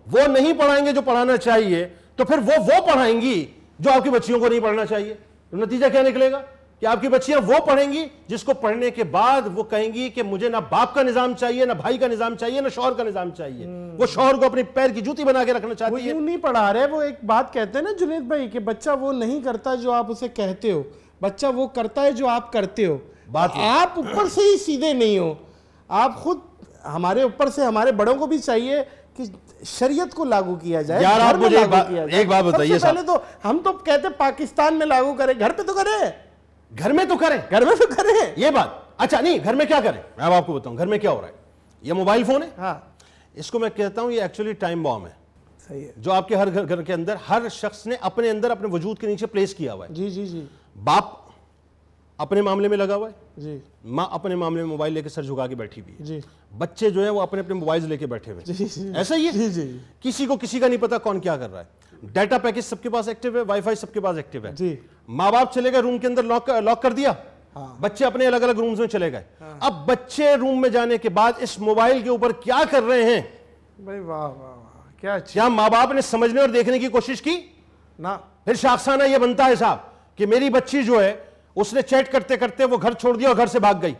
वो नहीं पढ़ाएँगे जो पढ़ाना चाहिए तो फिर वो वो पढ़ाएँगी जो आपकी बच्चियों को नहीं पढ़ना चाहिए। तो नतीजा क्या निकलेगा? कि आपकी बच्चियाँ वो पढ़ेंगी जिसको पढ़ने के बाद वो कहेंगी कि मुझे ना बाप का निज़ाम चाहिए ना भाई का निज़ाम चाहिए ना शौहर का निज़ाम चाहिए। हम्म। वो शौहर को अपनी पैर की जूती बना के रखना चाहती है। नहीं पढ़ा रहे वो एक बात कहते हैं ना जुनेद भाई कि बच्चा वो नहीं करता जो आप उसे कहते हो। बच्चा वो करता है जो आप करते हो। बात आप ऊपर से ही सीधे नहीं हो। आप खुद हमारे ऊपर से हमारे बड़ों को भी चाहिए कि शरीयत को लागू किया जाए यार, आप मुझे एक बात- एक बात बताइए साहब। पहले तो हम तो कहते पाकिस्तान में लागू करें। घर पे तो करें। घर में तो करें। घर में तो करें। ये बात। अच्छा नहीं घर में क्या करें? मैं अब आपको बताऊँ घर में क्या हो रहा है? ये मोबाइल फ़ोन है? हाँ। इसको मैं कहता हूँ ये एक्चुअली टाइम बॉम्ब है। सही है। जो आपके हर घर घर के अंदर हर शख्स ने अपने अंदर अपने वजूद के नीचे प्लेस किया हुआ है। जी जी जी। बाप अपने मामले में लगा हुआ है? जी। माँ अपने मामले में मोबाइल लेके सर झुका के बैठी हुई है। जी। बच्चे जो है वो अपने अपने मोबाइल लेके बैठे हुए हैं। ऐसा ही है? जी जी। किसी को किसी का नहीं पता कौन क्या कर रहा है। डाटा पैकेज सबके पास एक्टिव है वाईफाई सबके पास एक्टिव है। जी। माँ बाप चले गए रूम के अंदर लॉक लॉक कर दिया। हाँ। बच्चे अपने अलग अलग रूम्स में चले गए। हाँ। अब बच्चे रूम में जाने के बाद इस मोबाइल के ऊपर क्या कर रहे हैं? भाई वाह वाह वाह क्या क्या माँ बाप ने समझने और देखने की कोशिश की? ना। फिर शाखसाना यह बनता है साहब कि मेरी बच्ची जो है उसने चैट करते करते वो घर छोड़ दिया और घर से भाग गई।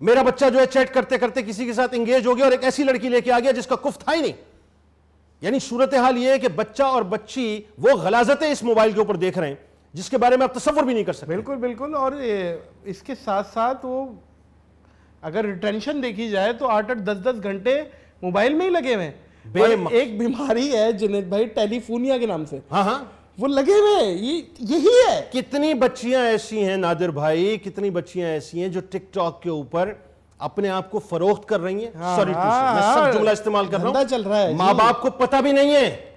मेरा बच्चा जो है चैट करते करते किसी के साथ इंगेज हो गया और एक ऐसी लड़की लेके आ गया जिसका कुफ था ही नहीं। यानी सूरत हाल यह है कि बच्चा और बच्ची वो गलाजतें इस मोबाइल के ऊपर देख रहे हैं जिसके बारे में आप तस्वर भी नहीं कर सकते। बिल्कुल बिल्कुल और इसके साथ साथ वो अगर रिटेंशन देखी जाए तो आठ आठ दस दस घंटे मोबाइल में ही लगे हुए हैं। एक बीमारी है जुनेद भाई टेलीफोनिया के नाम से। हाँ हाँ। वो लगे हुए ये यही है। कितनी बच्चियाँ ऐसी हैं नादिर भाई कितनी बच्चियाँ ऐसी हैं जो टिकटॉक के ऊपर अपने आप को फरोख्त कर रही हैं। हाँ, सॉरी हाँ, मैं हाँ, सब जुमला इस्तेमाल कर रहा धंधा चल रहा है, माँ बाप को पता भी नहीं है।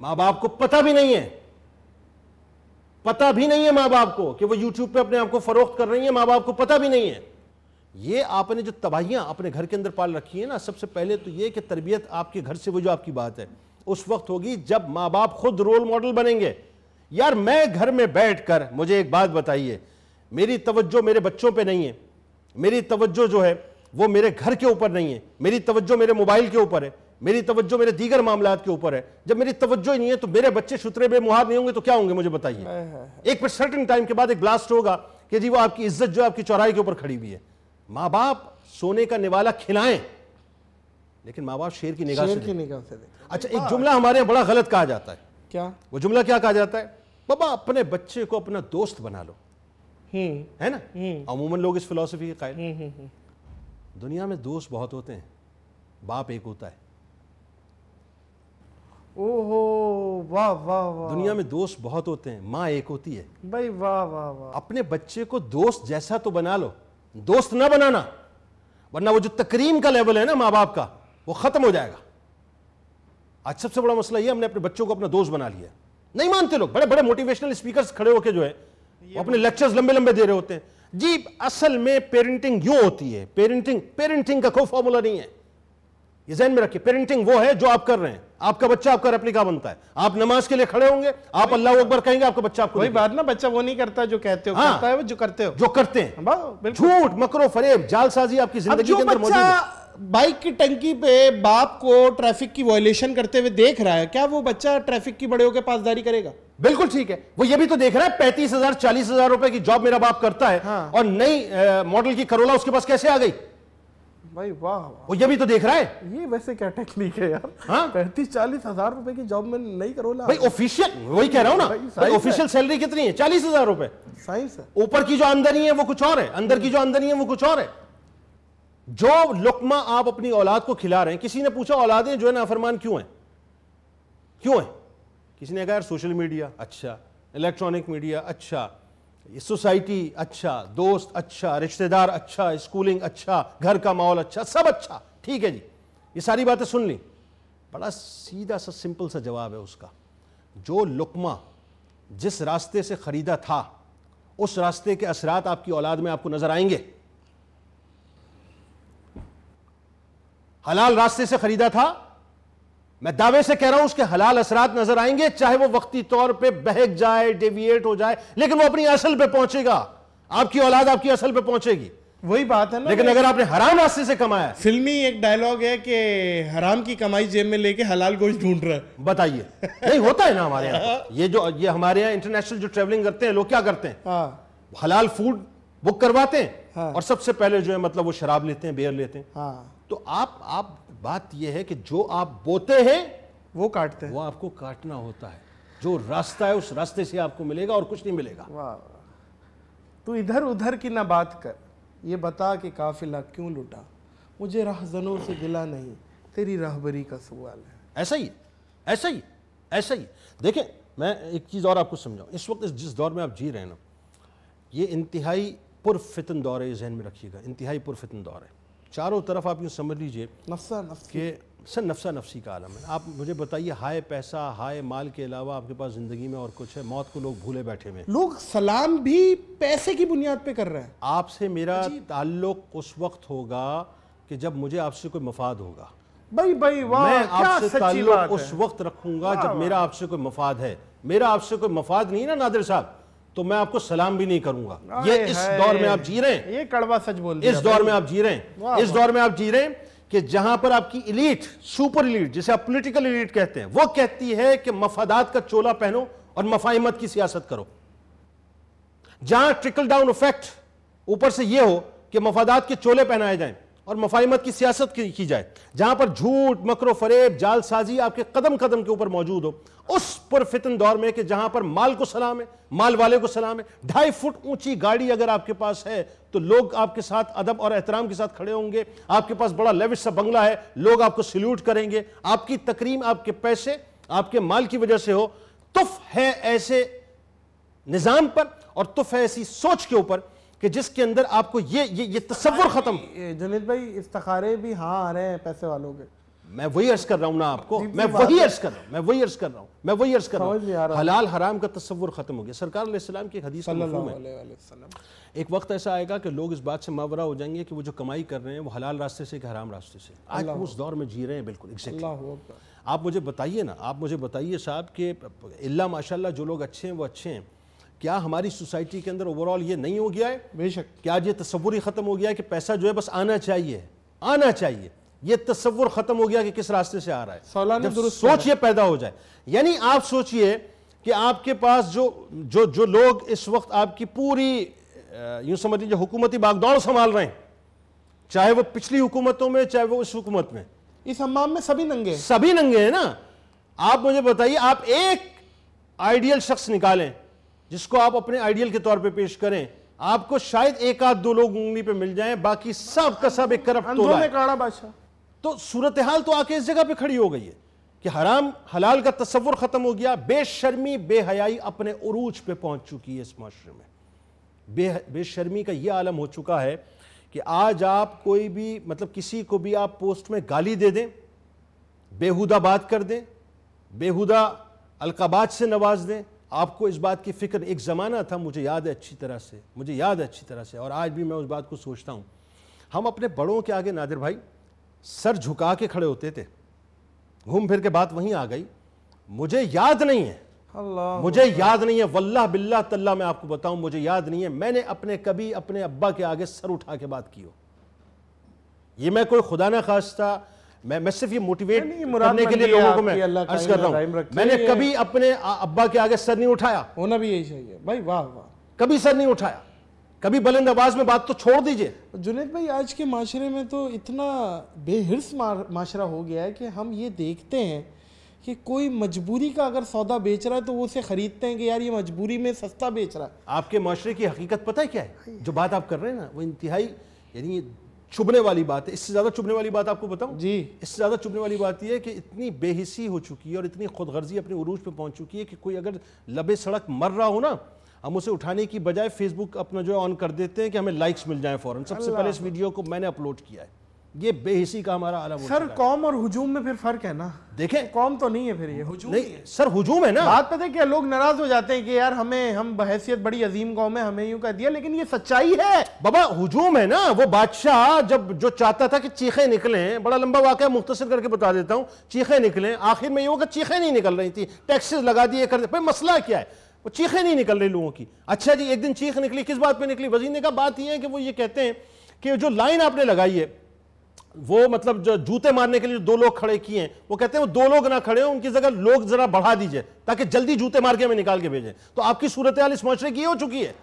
माँ बाप को पता भी नहीं है। पता भी नहीं है माँ बाप को कि वो यूट्यूब पे अपने आप को फरोख्त कर रही है माँ बाप को पता भी नहीं है। ये आपने जो तबाहियाँ अपने घर के अंदर पाल रखी है ना सबसे पहले तो ये कि तरबियत आपके घर से वो जो आपकी बात है। उस वक्त होगी जब माँ बाप खुद रोल मॉडल बनेंगे। यार मैं घर में बैठ कर मुझे एक बात बताइए। मेरी तवज्जो मेरे बच्चों पे नहीं है। मेरी तवज्जो जो है वो मेरे घर के ऊपर नहीं है। मेरी तवज्जो मेरे मोबाइल के ऊपर है। मेरी तवज्जो मेरे दीगर मामला के ऊपर है। जब मेरी तवज्जो ही नहीं है तो मेरे बच्चे शुतरे बेमुहार नहीं होंगे तो क्या होंगे मुझे बताइए। एक पर सर्टन टाइम के बाद एक ब्लास्ट होगा कि जी वो आपकी इज़्ज़त जो है आपकी चौराहे के ऊपर खड़ी हुई है। माँ बाप सोने का निवाला खिलाएँ। लेकिन माँ बाप शेर की निगाह से शेर की निगाह से देखें। अच्छा एक जुमला हमारे यहाँ बड़ा गलत कहा जाता है। क्या? वो जुमला क्या कहा जाता है? बाबा अपने बच्चे को अपना दोस्त बना लो। हम्म। है ना? अमूमन लोग इस फिलोसफी के कायल। दुनिया में दोस्त बहुत होते हैं। बाप एक होता है। ओहो वाह वाह वाह। दुनिया में दोस्त बहुत होते हैं। माँ एक होती है। भाई वाह वाह वाह। अपने बच्चे को दोस्त जैसा तो बना लो। दोस्त ना बनाना। वरना वो जो तकरीम का लेवल है ना माँ बाप का वो खत्म हो जाएगा। आज सबसे बड़ा मसला ये हमने अपने बच्चों को अपना दोस्त बना लिया। नहीं मानते लोग बड़े बड़े मोटिवेशनल स्पीकर खड़े होकर जो है वो अपने लेक्चर्स लंबे लंबे दे रहे होते हैं। जी असल में पेरेंटिंग यूँ होती है। पेरेंटिंग पेरेंटिंग का कोई फॉर्मूला नहीं है। ये जहन में रखिए पेरेंटिंग वो है जो आप कर रहे हैं। आपका बच्चा आपका रेप्लिका बनता है। आप नमाज़ के लिए खड़े होंगे आप अल्लाह अकबर कहेंगे आपका बच्चा आपको वही बात ना बच्चा वो नहीं करता जो कहते हो हाँ। करता है वो जो करते हो। जो करते हैं। झूठ मकरो फरेब जालसाजी आपकी ज़िंदगी के अंदर मौजूद है। बाइक की टंकी पे बाप को ट्रैफ़िक की वायलेशन करते हुए देख रहा है। क्या वो बच्चा ट्रैफ़िक की बड़े होकर पासदारी करेगा? बिल्कुल ठीक है। वो ये भी तो देख रहा है पैंतीस हज़ार चालीस हज़ार रुपए की जॉब मेरा बाप करता है हाँ। और नई मॉडल की करोला उसके पास कैसे आ गई? भाई वाह वो ये भी तो देख रहा है। ये वैसे क्या टेक्निक है यार? हाँ? पैंतीस चालीस हज़ार रुपए की जॉब में नहीं करो ला भाई ऑफिशियल वही कह रहा हूँ ना। ऑफिशियल सैलरी कितनी है? चालीस हज़ार रुपए। साइंस ऊपर की जो आमदनी है वो कुछ और है अंदर की जो आमदनी है वो कुछ और है। जो लुकमा आप अपनी औलाद को खिला रहे हैं, किसी ने पूछा, औलादें जो है ना अफरमान क्यों है? क्यों है? किसी ने कहा, यार सोशल मीडिया अच्छा। इलेक्ट्रॉनिक मीडिया अच्छा। सोसाइटी अच्छा। दोस्त अच्छा। रिश्तेदार अच्छा। स्कूलिंग अच्छा। घर का माहौल अच्छा। सब अच्छा। ठीक है जी। ये सारी बातें सुन ली। बड़ा सीधा सा सिंपल सा जवाब है उसका। जो लुकमा जिस रास्ते से खरीदा था, उस रास्ते के असरात आपकी औलाद में आपको नज़र आएँगे। हलाल रास्ते से खरीदा था। मैं दावे से कह रहा हूँ उसके हलाल असरात नज़र आएँगे चाहे वो वक्ती तौर पे बहक जाए डेविएट हो जाए लेकिन वो अपनी असल पे पहुंचेगा। आपकी औलाद आपकी असल पे पहुंचेगी। वही बात है ना लेकिन अगर आपने हराम रास्ते से कमाया फिल्मी एक डायलॉग है कि हराम की कमाई जेब में लेके हलाल गोश्त ढूंढ रहा है। बताइए। नहीं होता है ना हमारे यहाँ ये जो ये हमारे यहाँ इंटरनेशनल जो ट्रेवलिंग करते हैं लोग क्या करते हैं? हाँ। हलाल फ़ूड बुक करवाते हैं हाँ। और सबसे पहले जो है मतलब वो शराब लेते हैं बियर लेते हैं। हाँ। तो आप आप बात यह है कि जो आप बोते हैं वो काटते हैं। वो आपको काटना होता है। जो रास्ता है उस रास्ते से आपको मिलेगा और कुछ नहीं मिलेगा। वाह तू इधर उधर की ना बात कर। ये बता कि काफिला क्यों लुटा? मुझे राहजनों से गिला नहीं। तेरी राहबरी का सवाल है। ऐसा ही ऐसा ही ऐसा ही देखें मैं एक चीज़ और आपको समझाऊं। इस वक्त जिस दौर में आप जी रहे हैं ना ये इंतहाई पुरफितन दौर है ये जहन में रखिएगा। इंतहाई पुरफितन दौर है। चारों तरफ़ आप यूँ समझ लीजिए नफ्सा नफ्स। कि सर नफसा नफसी का आलम है। आप मुझे बताइए हाय पैसा हाय माल के अलावा आपके पास ज़िंदगी में और कुछ है? मौत को लोग भूले बैठे हुए लोग सलाम भी पैसे की बुनियाद पे कर रहे हैं। आपसे मेरा ताल्लुक उस वक्त होगा कि जब मुझे आपसे कोई मफाद होगा। भाई भाई वाह मैं आपसे ताल्लुक उस वक्त रखूँगा जब मेरा आपसे कोई मफाद है। मेरा आपसे कोई मफाद नहीं ना नादिर साहब? तो मैं आपको सलाम भी नहीं करूँगा। ये इस दौर में आप जी रहे हैं। ये कड़वा सच बोल इस दौर में आप जी रहे हैं। इस दौर में आप जी रहे हैं कि जहाँ पर आपकी इलीट सुपर इलीट जिसे आप पॉलिटिकल इलीट कहते हैं वो कहती है कि मफादात का चोला पहनो और मफाहिमत की सियासत करो। जहाँ ट्रिकल डाउन इफ़ेक्ट ऊपर से यह हो कि मफादात के चोले पहनाए जाएँ और मफाहिमत की सियासत की, की जाए जहाँ पर झूठ मकरो फरेब जालसाजी आपके कदम कदम के ऊपर मौजूद हो। उस पुरफितन दौर में कि जहाँ पर माल को सलाम है माल वाले को सलाम है ढाई फुट ऊँची गाड़ी अगर आपके पास है तो लोग आपके साथ अदब और एहतराम के साथ खड़े होंगे। आपके पास बड़ा लेविश सा बंगला है लोग आपको सल्यूट करेंगे। आपकी तकरीम आपके पैसे आपके माल की वजह से हो। तुफ है ऐसे निज़ाम पर और तुफ है ऐसी सोच के ऊपर कि जिसके अंदर आपको ये ये ये तस्वुर खत्म। ये जुनेद भाई इफ्तारे भी हाँ आ रहे हैं पैसे वालों के। मैं वही अर्ज़ कर रहा हूँ ना आपको। मैं वही अर्ज़ कर रहा हूँ मैं वही अर्ज़ कर रहा हूँ मैं वही अर्ज़ कर रहा हूँ। हलाल हराम का तस्वुर खत्म हो गया। सरकार की हदीस है। एक वक्त ऐसा आएगा कि लोग इस बात से मावरा हो जाएँगे कि वो जो कमाई कर रहे हैं वो हलाल रास्ते से कि हराम रास्ते से। आज उस दौर में जी रहे हैं बिल्कुल एग्जैक्टली आप मुझे बताइए ना आप मुझे बताइए साहब कि इल्ला माशाल्लाह जो लोग अच्छे हैं वो अच्छे हैं। क्या हमारी सोसाइटी के अंदर ओवरऑल ये नहीं हो गया है? बेशक। कि आज ये तस्वुर ही खत्म हो गया है कि पैसा जो है बस आना चाहिए? आना चाहिए। ये तस्वुर खत्म हो गया कि किस रास्ते से आ रहा है? जब सोच ये पैदा हो जाए। यानी आप सोचिए कि आपके पास जो जो जो लोग इस वक्त आपकी पूरी यूँ समझ लीजिए हुकूमती बागदौड़ संभाल रहे हैं। चाहे वो पिछली हुकूमतों में चाहे वो इस हुकूमत में। इस हमाम में सभी नंगे सभी नंगे हैं ना। आप मुझे बताइए आप एक आइडियल शख्स निकालें। जिसको आप अपने आइडियल के तौर पे पेश करें आपको शायद एक आध दो लोग उंगली पे मिल जाएँ बाकी सब का सब एक करप्ट में काड़ा बादशाह। तो सूरत हाल तो आके इस जगह पे खड़ी हो गई है कि हराम हलाल का तस्वुर खत्म हो गया बेशर्मी बेहयाई अपने उरूज पे पहुँच चुकी है इस माशरे में। बे बेशर्मी का यह आलम हो चुका है कि आज आप कोई भी मतलब किसी को भी आप पोस्ट में गाली दे दें बेहुदा बात कर दें बेहुदा अलकाबात से नवाज़ दें आपको इस बात की फ़िक्र एक ज़माना था मुझे याद है अच्छी तरह से मुझे याद है अच्छी तरह से और आज भी मैं उस बात को सोचता हूँ। हम अपने बड़ों के आगे नादिर भाई सर झुका के खड़े होते थे। घूम फिर के बात वहीं आ गई। मुझे याद नहीं है। अल्लाह मुझे याद नहीं है। वल्लाह बिल्लाह तल्ला मैं आपको बताऊँ मुझे याद नहीं है। मैंने अपने कभी अपने अब्बा के आगे सर उठा के बात की हो। ये मैं कोई खुदा ना खास्ता मैं मैं सिर्फ़ ये मोटिवेट करने के लिए लोगों को मैं अर्ज़ कर रहा हूँ। मैंने कभी अपने अब्बा के आगे सर नहीं उठाया। होना भी यही चाहिए। भाई वाह वाह। कभी सर नहीं उठाया। कभी बुलंद आवाज़ में बात तो छोड़ दीजिए। जुनेद भाई आज के माशरे में तो इतना बेहिर्स माशरा हो गया है कि हम ये देखते हैं कि कोई मजबूरी का अगर सौदा बेच रहा है तो वो उसे खरीदते हैं कि यार ये मजबूरी में सस्ता बेच रहा है। आपके माशरे की हकीकत पता है क्या है? जो बात आप कर रहे हैं ना वो इंतहाई यानी चुभने वाली बात है। इससे ज़्यादा चुभने वाली बात आपको बताऊँ? जी। इससे ज़्यादा चुभने वाली बात यह है कि इतनी बेहिसी हो चुकी है और इतनी खुदगर्जी अपने उरूज पे पहुँच चुकी है कि कोई अगर लबे सड़क मर रहा हो ना हम उसे उठाने की बजाय फेसबुक अपना जो है ऑन कर देते हैं कि हमें लाइक्स मिल जाए फ़ौरन। सबसे पहले इस वीडियो को मैंने अपलोड किया है। ये बेहिसी का हमारा आलम सर कौम और हुजूम में फिर फ़र्क है ना। देखें। कौम तो नहीं है फिर ये हुजूम नहीं है। सर हुजूम है ना? बात पता है क्या लोग नाराज़ हो जाते हैं कि यार हमें हम बहैसियत बड़ी अजीम कौम है हमें यूँ कह दिया लेकिन ये सच्चाई है। बाबा हुजूम है ना? वो बादशाह जब जो चाहता था कि चीखें निकले बड़ा लंबा वाक़ मुख्तसर करके बता देता हूँ चीखें निकले आखिर में ये होगा चीखें नहीं निकल रही थी टैक्सेस लगा दिए कर भाई मसला क्या है? वो चीखें नहीं निकल रही लोगों की। अच्छा जी एक दिन चीख निकली किस बात पर निकली? वज़ीर ने कहा बात यह है कि वो ये कहते हैं कि जो लाइन आपने लगाई है वो मतलब जो जूते मारने के लिए दो लोग खड़े किए हैं, वो कहते हैं, वो दो लोग ना खड़े हो, उनकी जगह लोग जरा बढ़ा दीजिए, ताकि जल्दी जूते मार के हमें निकाल के भेजें। तो आपकी सूरत हाल इस माशरे की हो चुकी है।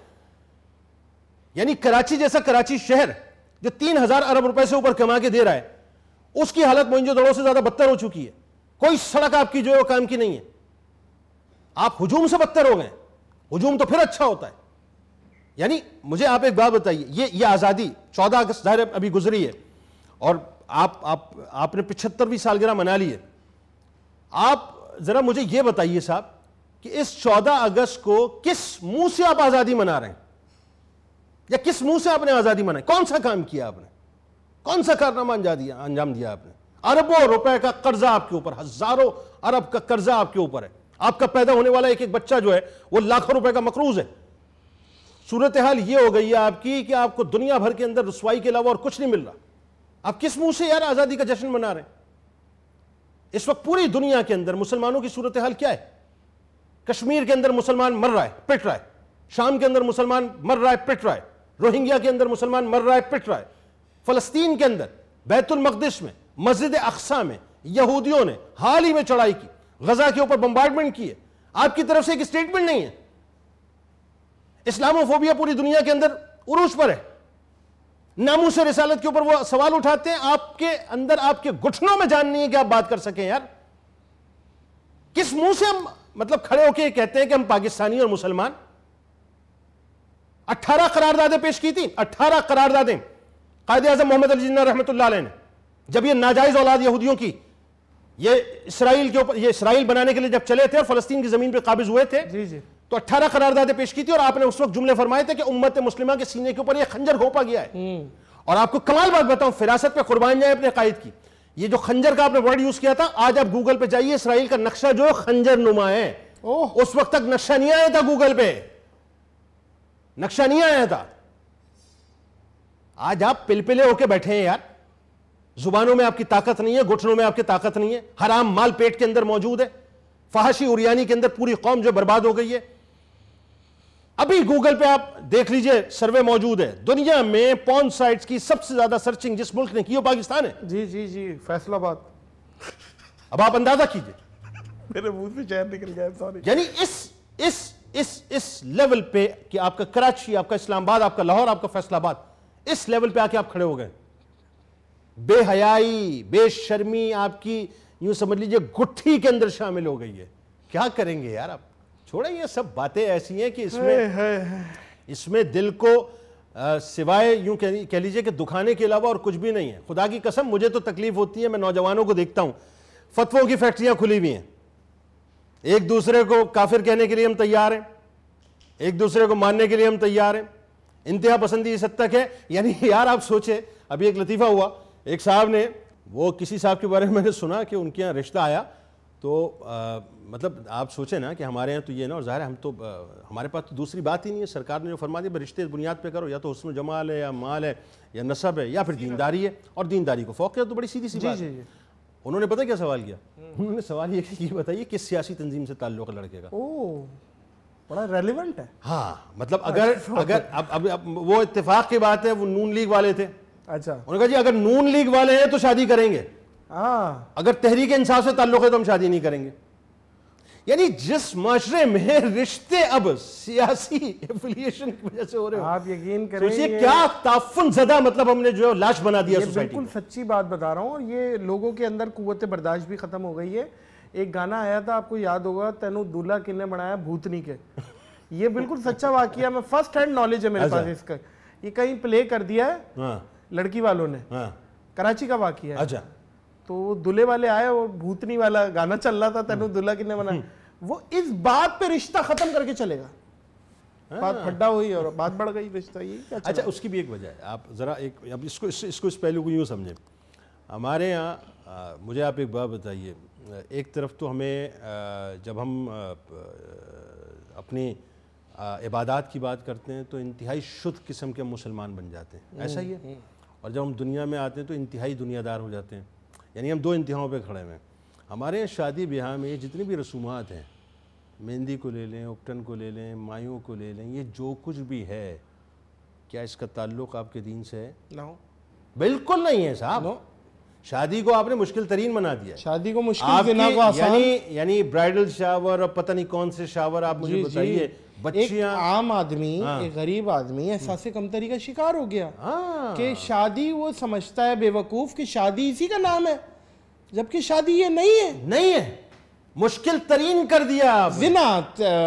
यानी कराची जैसा कराची शहर, जो तीन हज़ार अरब रुपए से ऊपर कमा के दे रहा है, उसकी हालत मोइंजो दड़ों से ज़्यादा बदतर हो चुकी है। कोई सड़क आपकी जो है वो काम की नहीं है। आप हुजूम से बदतर हो गए, हुजूम तो फिर अच्छा होता है। यानी मुझे आप एक बात बताइए, ये ये आज़ादी चौदह अगस्त ज़ाहिर अभी गुजरी है और आप आप, आपने पिछहत्तरवीं सालगिरह मना ली है। आप ज़रा मुझे यह बताइए साहब कि इस चौदह अगस्त को किस मुँह से आप आज़ादी मना रहे हैं? या किस मुँह से आपने आज़ादी मनाई कौन सा काम किया आपने? कौन सा कारनामा अंजाम दिया अंजाम दिया आपने? अरबों रुपए का कर्जा आपके ऊपर, हज़ारों अरब का कर्जा आपके ऊपर है। आपका पैदा होने वाला एक एक बच्चा जो है, वो लाखों रुपए का मकरूज है। सूरत हाल ये हो गई है आपकी कि आपको दुनिया भर के अंदर रसवाई के अलावा और कुछ नहीं मिल रहा। आप किस मुँह से यार आज़ादी का जश्न मना रहे हैं? इस वक्त पूरी दुनिया के अंदर मुसलमानों की सूरत हाल क्या है? कश्मीर के अंदर मुसलमान मर रहा है, पिट रहा है। शाम के अंदर मुसलमान मर रहा है, पिट रहा है। रोहिंग्या के अंदर मुसलमान मर रहा है, पिट रहा है। फलस्तीन के अंदर, बैतुल मकदिस में, मस्जिद अक्सा में यहूदियों ने हाल ही में चढ़ाई की, गजा के ऊपर बम्बार्टमेंट की है। आपकी तरफ़ से एक स्टेटमेंट नहीं है। इस्लामोफोबिया पूरी दुनिया के अंदर उरूज पर है। नामू से रिसालत के ऊपर वो सवाल उठाते हैं, आपके अंदर आपके घुटनों में जान नहीं है कि आप बात कर सकें यार। किस मुँह से हम मतलब खड़े होकर कहते हैं कि हम पाकिस्तानी और मुसलमान? अट्ठारह करारदादें पेश की थी, अट्ठारह करारदादें। कायद आज़म मोहम्मद अली जिन्ना रहमत ने, जब ये नाजायज औलाद यहूदियों की, ये इसराइल के ऊपर, ये इसराइल बनाने के लिए जब चले थे और फलस्तीन की ज़मीन पर काबिज हुए थे, जी जी। तो अट्ठारह करारदादें पेश की थी और आपने उस वक्त जुमले फरमाए थे कि उम्मत मुस्लिमा के सीने के ऊपर यह खंजर घोपा गया है। हम्म। और आपको कमाल बात बताऊँ फिरासत पे कुर्बान जाए अपने कायद की ये जो खंजर का आपने वर्ड यूज़ किया था आज आप गूगल पे जाइए इसराइल का नक्शा जो खंजर नुमा है। उस वक्त तक नक्शा नहीं आया था गूगल पे। नक्शा नहीं आया था। आज आप पिलपिले होके बैठे हैं यार। जुबानों में आपकी ताकत नहीं है घुटनों में आपकी ताकत नहीं है। हराम माल पेट के अंदर मौजूद है। फहाशी उरियानी के अंदर पूरी कौम जो बर्बाद हो गई है। अभी गूगल पे आप देख लीजिए सर्वे मौजूद है। दुनिया में पॉन साइट्स की सबसे ज़्यादा सर्चिंग जिस मुल्क ने की वो पाकिस्तान है। जी जी जी फैसलाबाद। अब आप अंदाज़ा कीजिए। मेरे मुँह से शहर निकल गया सॉरी यानी इस इस इस इस लेवल पे कि आपका कराची आपका इस्लामाबाद आपका लाहौर आपका फैसलाबाद इस लेवल पे आके आप खड़े हो गए। बेहयाई बेशर्मी आपकी यूँ समझ लीजिए गुट्ठी के अंदर शामिल हो गई है। क्या करेंगे यार आप? छोड़े ये सब बातें ऐसी हैं कि इसमें है, है। इसमें दिल को आ, सिवाय यूँ कह लीजिए कि दुखाने के अलावा और कुछ भी नहीं है। खुदा की कसम मुझे तो तकलीफ़ होती है मैं नौजवानों को देखता हूँ। फतवों की फैक्ट्रियाँ खुली हुई हैं। एक दूसरे को काफिर कहने के लिए हम तैयार हैं। एक दूसरे को मानने के लिए हम तैयार हैं। इंतहा पसंदी इस हद तक है? यानी यार आप सोचे अभी एक लतीफ़ा हुआ। एक साहब ने वो किसी साहब के बारे में मैंने सुना कि उनके यहाँ रिश्ता आया। तो आ, मतलब आप सोचें ना कि हमारे यहाँ तो ये ना और ज़ाहिर हम तो आ, हमारे पास तो दूसरी बात ही नहीं है। सरकार ने जो फरमा दिया रिश्ते बुनियाद पे करो या तो उसमें जमाल है या माल है या नसब है या फिर दीनदारी है और दीनदारी को फ़ौक तो बड़ी सीधी सी बात है। उन्होंने पता क्या सवाल किया? उन्होंने सवाल ये ये बताइए किस सियासी तंजीम से ताल्लुक लड़के का? बड़ा रेलिवेंट है। हाँ मतलब अगर अच्छा। अगर अब, अब, अब वो इतफाक़ की बात है वो नून लीग वाले थे। अच्छा। उन्होंने कहा जी अगर नून लीग वाले हैं तो शादी करेंगे। हाँ। अगर तहरीक इंसाफ से ताल्लुक है तो हम शादी नहीं करेंगे। यानी जिस माशरे में रिश्ते अब सियासी एफिलिएशन की वजह से हो रहे हो आप यकीन करें सोचिए क्या ताफुन जदा मतलब हमने जो लाश बना दिया ये बिल्कुल सच्ची बात बता रहा हूँ और ये लोगों के अंदर कुत बर्दाश्त भी खत्म हो गई है। एक गाना आया था आपको याद होगा तेनु दूल्हा किन्ने बनाया भूतनी के। ये बिल्कुल सच्चा वाक्य मैं फ़र्स्ट हैंड नॉलेज है मेरे अच्छा। पास इसका। ये कहीं प्ले कर दिया है हाँ। लड़की वालों ने। हाँ। कराची का वाक्य है। अच्छा। तो दूल्हे वाले आए और भूतनी वाला गाना चल रहा था तेनु दूल्हा किन्ने बनाया हम्म। वो इस बात पे रिश्ता खत्म करके चलेगा। हाँ। बात फड्डा हुई और बात बढ़ गई रिश्ता ये अच्छा उसकी भी एक वजह है। आप ज़रा एक अब इसको इस, इसको इस पहलू को यूँ समझें। हमारे यहाँ मुझे आप एक बात बताइए। एक तरफ़ तो हमें जब हम अपनी इबादत की बात करते हैं तो इंतहाई शुद्ध किस्म के मुसलमान बन जाते हैं। ऐसा ही है? हम्म, हम्म। और जब हम दुनिया में आते हैं तो इंतहाई दुनियादार हो जाते हैं। यानी हम दो इंतहाओं पर खड़े हैं। हमारे यहाँ शादी ब्याह में जितनी भी रसूमात हैं मेहंदी को ले लें उपटन को ले लें मायों को ले लें ये जो कुछ भी है क्या इसका ताल्लुक आपके दीन से है? ना बिल्कुल नहीं है साहब। शादी को आपने मुश्किल तरीन बना दिया शादी को मुश्किल यानी यानी ब्राइडल शावर और पता नहीं कौन से शावर आप मुझे बताइए। बच्चियाँ आम आदमी हाँ। एक गरीब आदमी एहसास कमतरी का शिकार हो गया। हाँ। कि शादी वो समझता है बेवकूफ़ कि शादी इसी का नाम है जबकि शादी ये नहीं है। नहीं है। मुश्किल तरीन कर दिया आप। जिना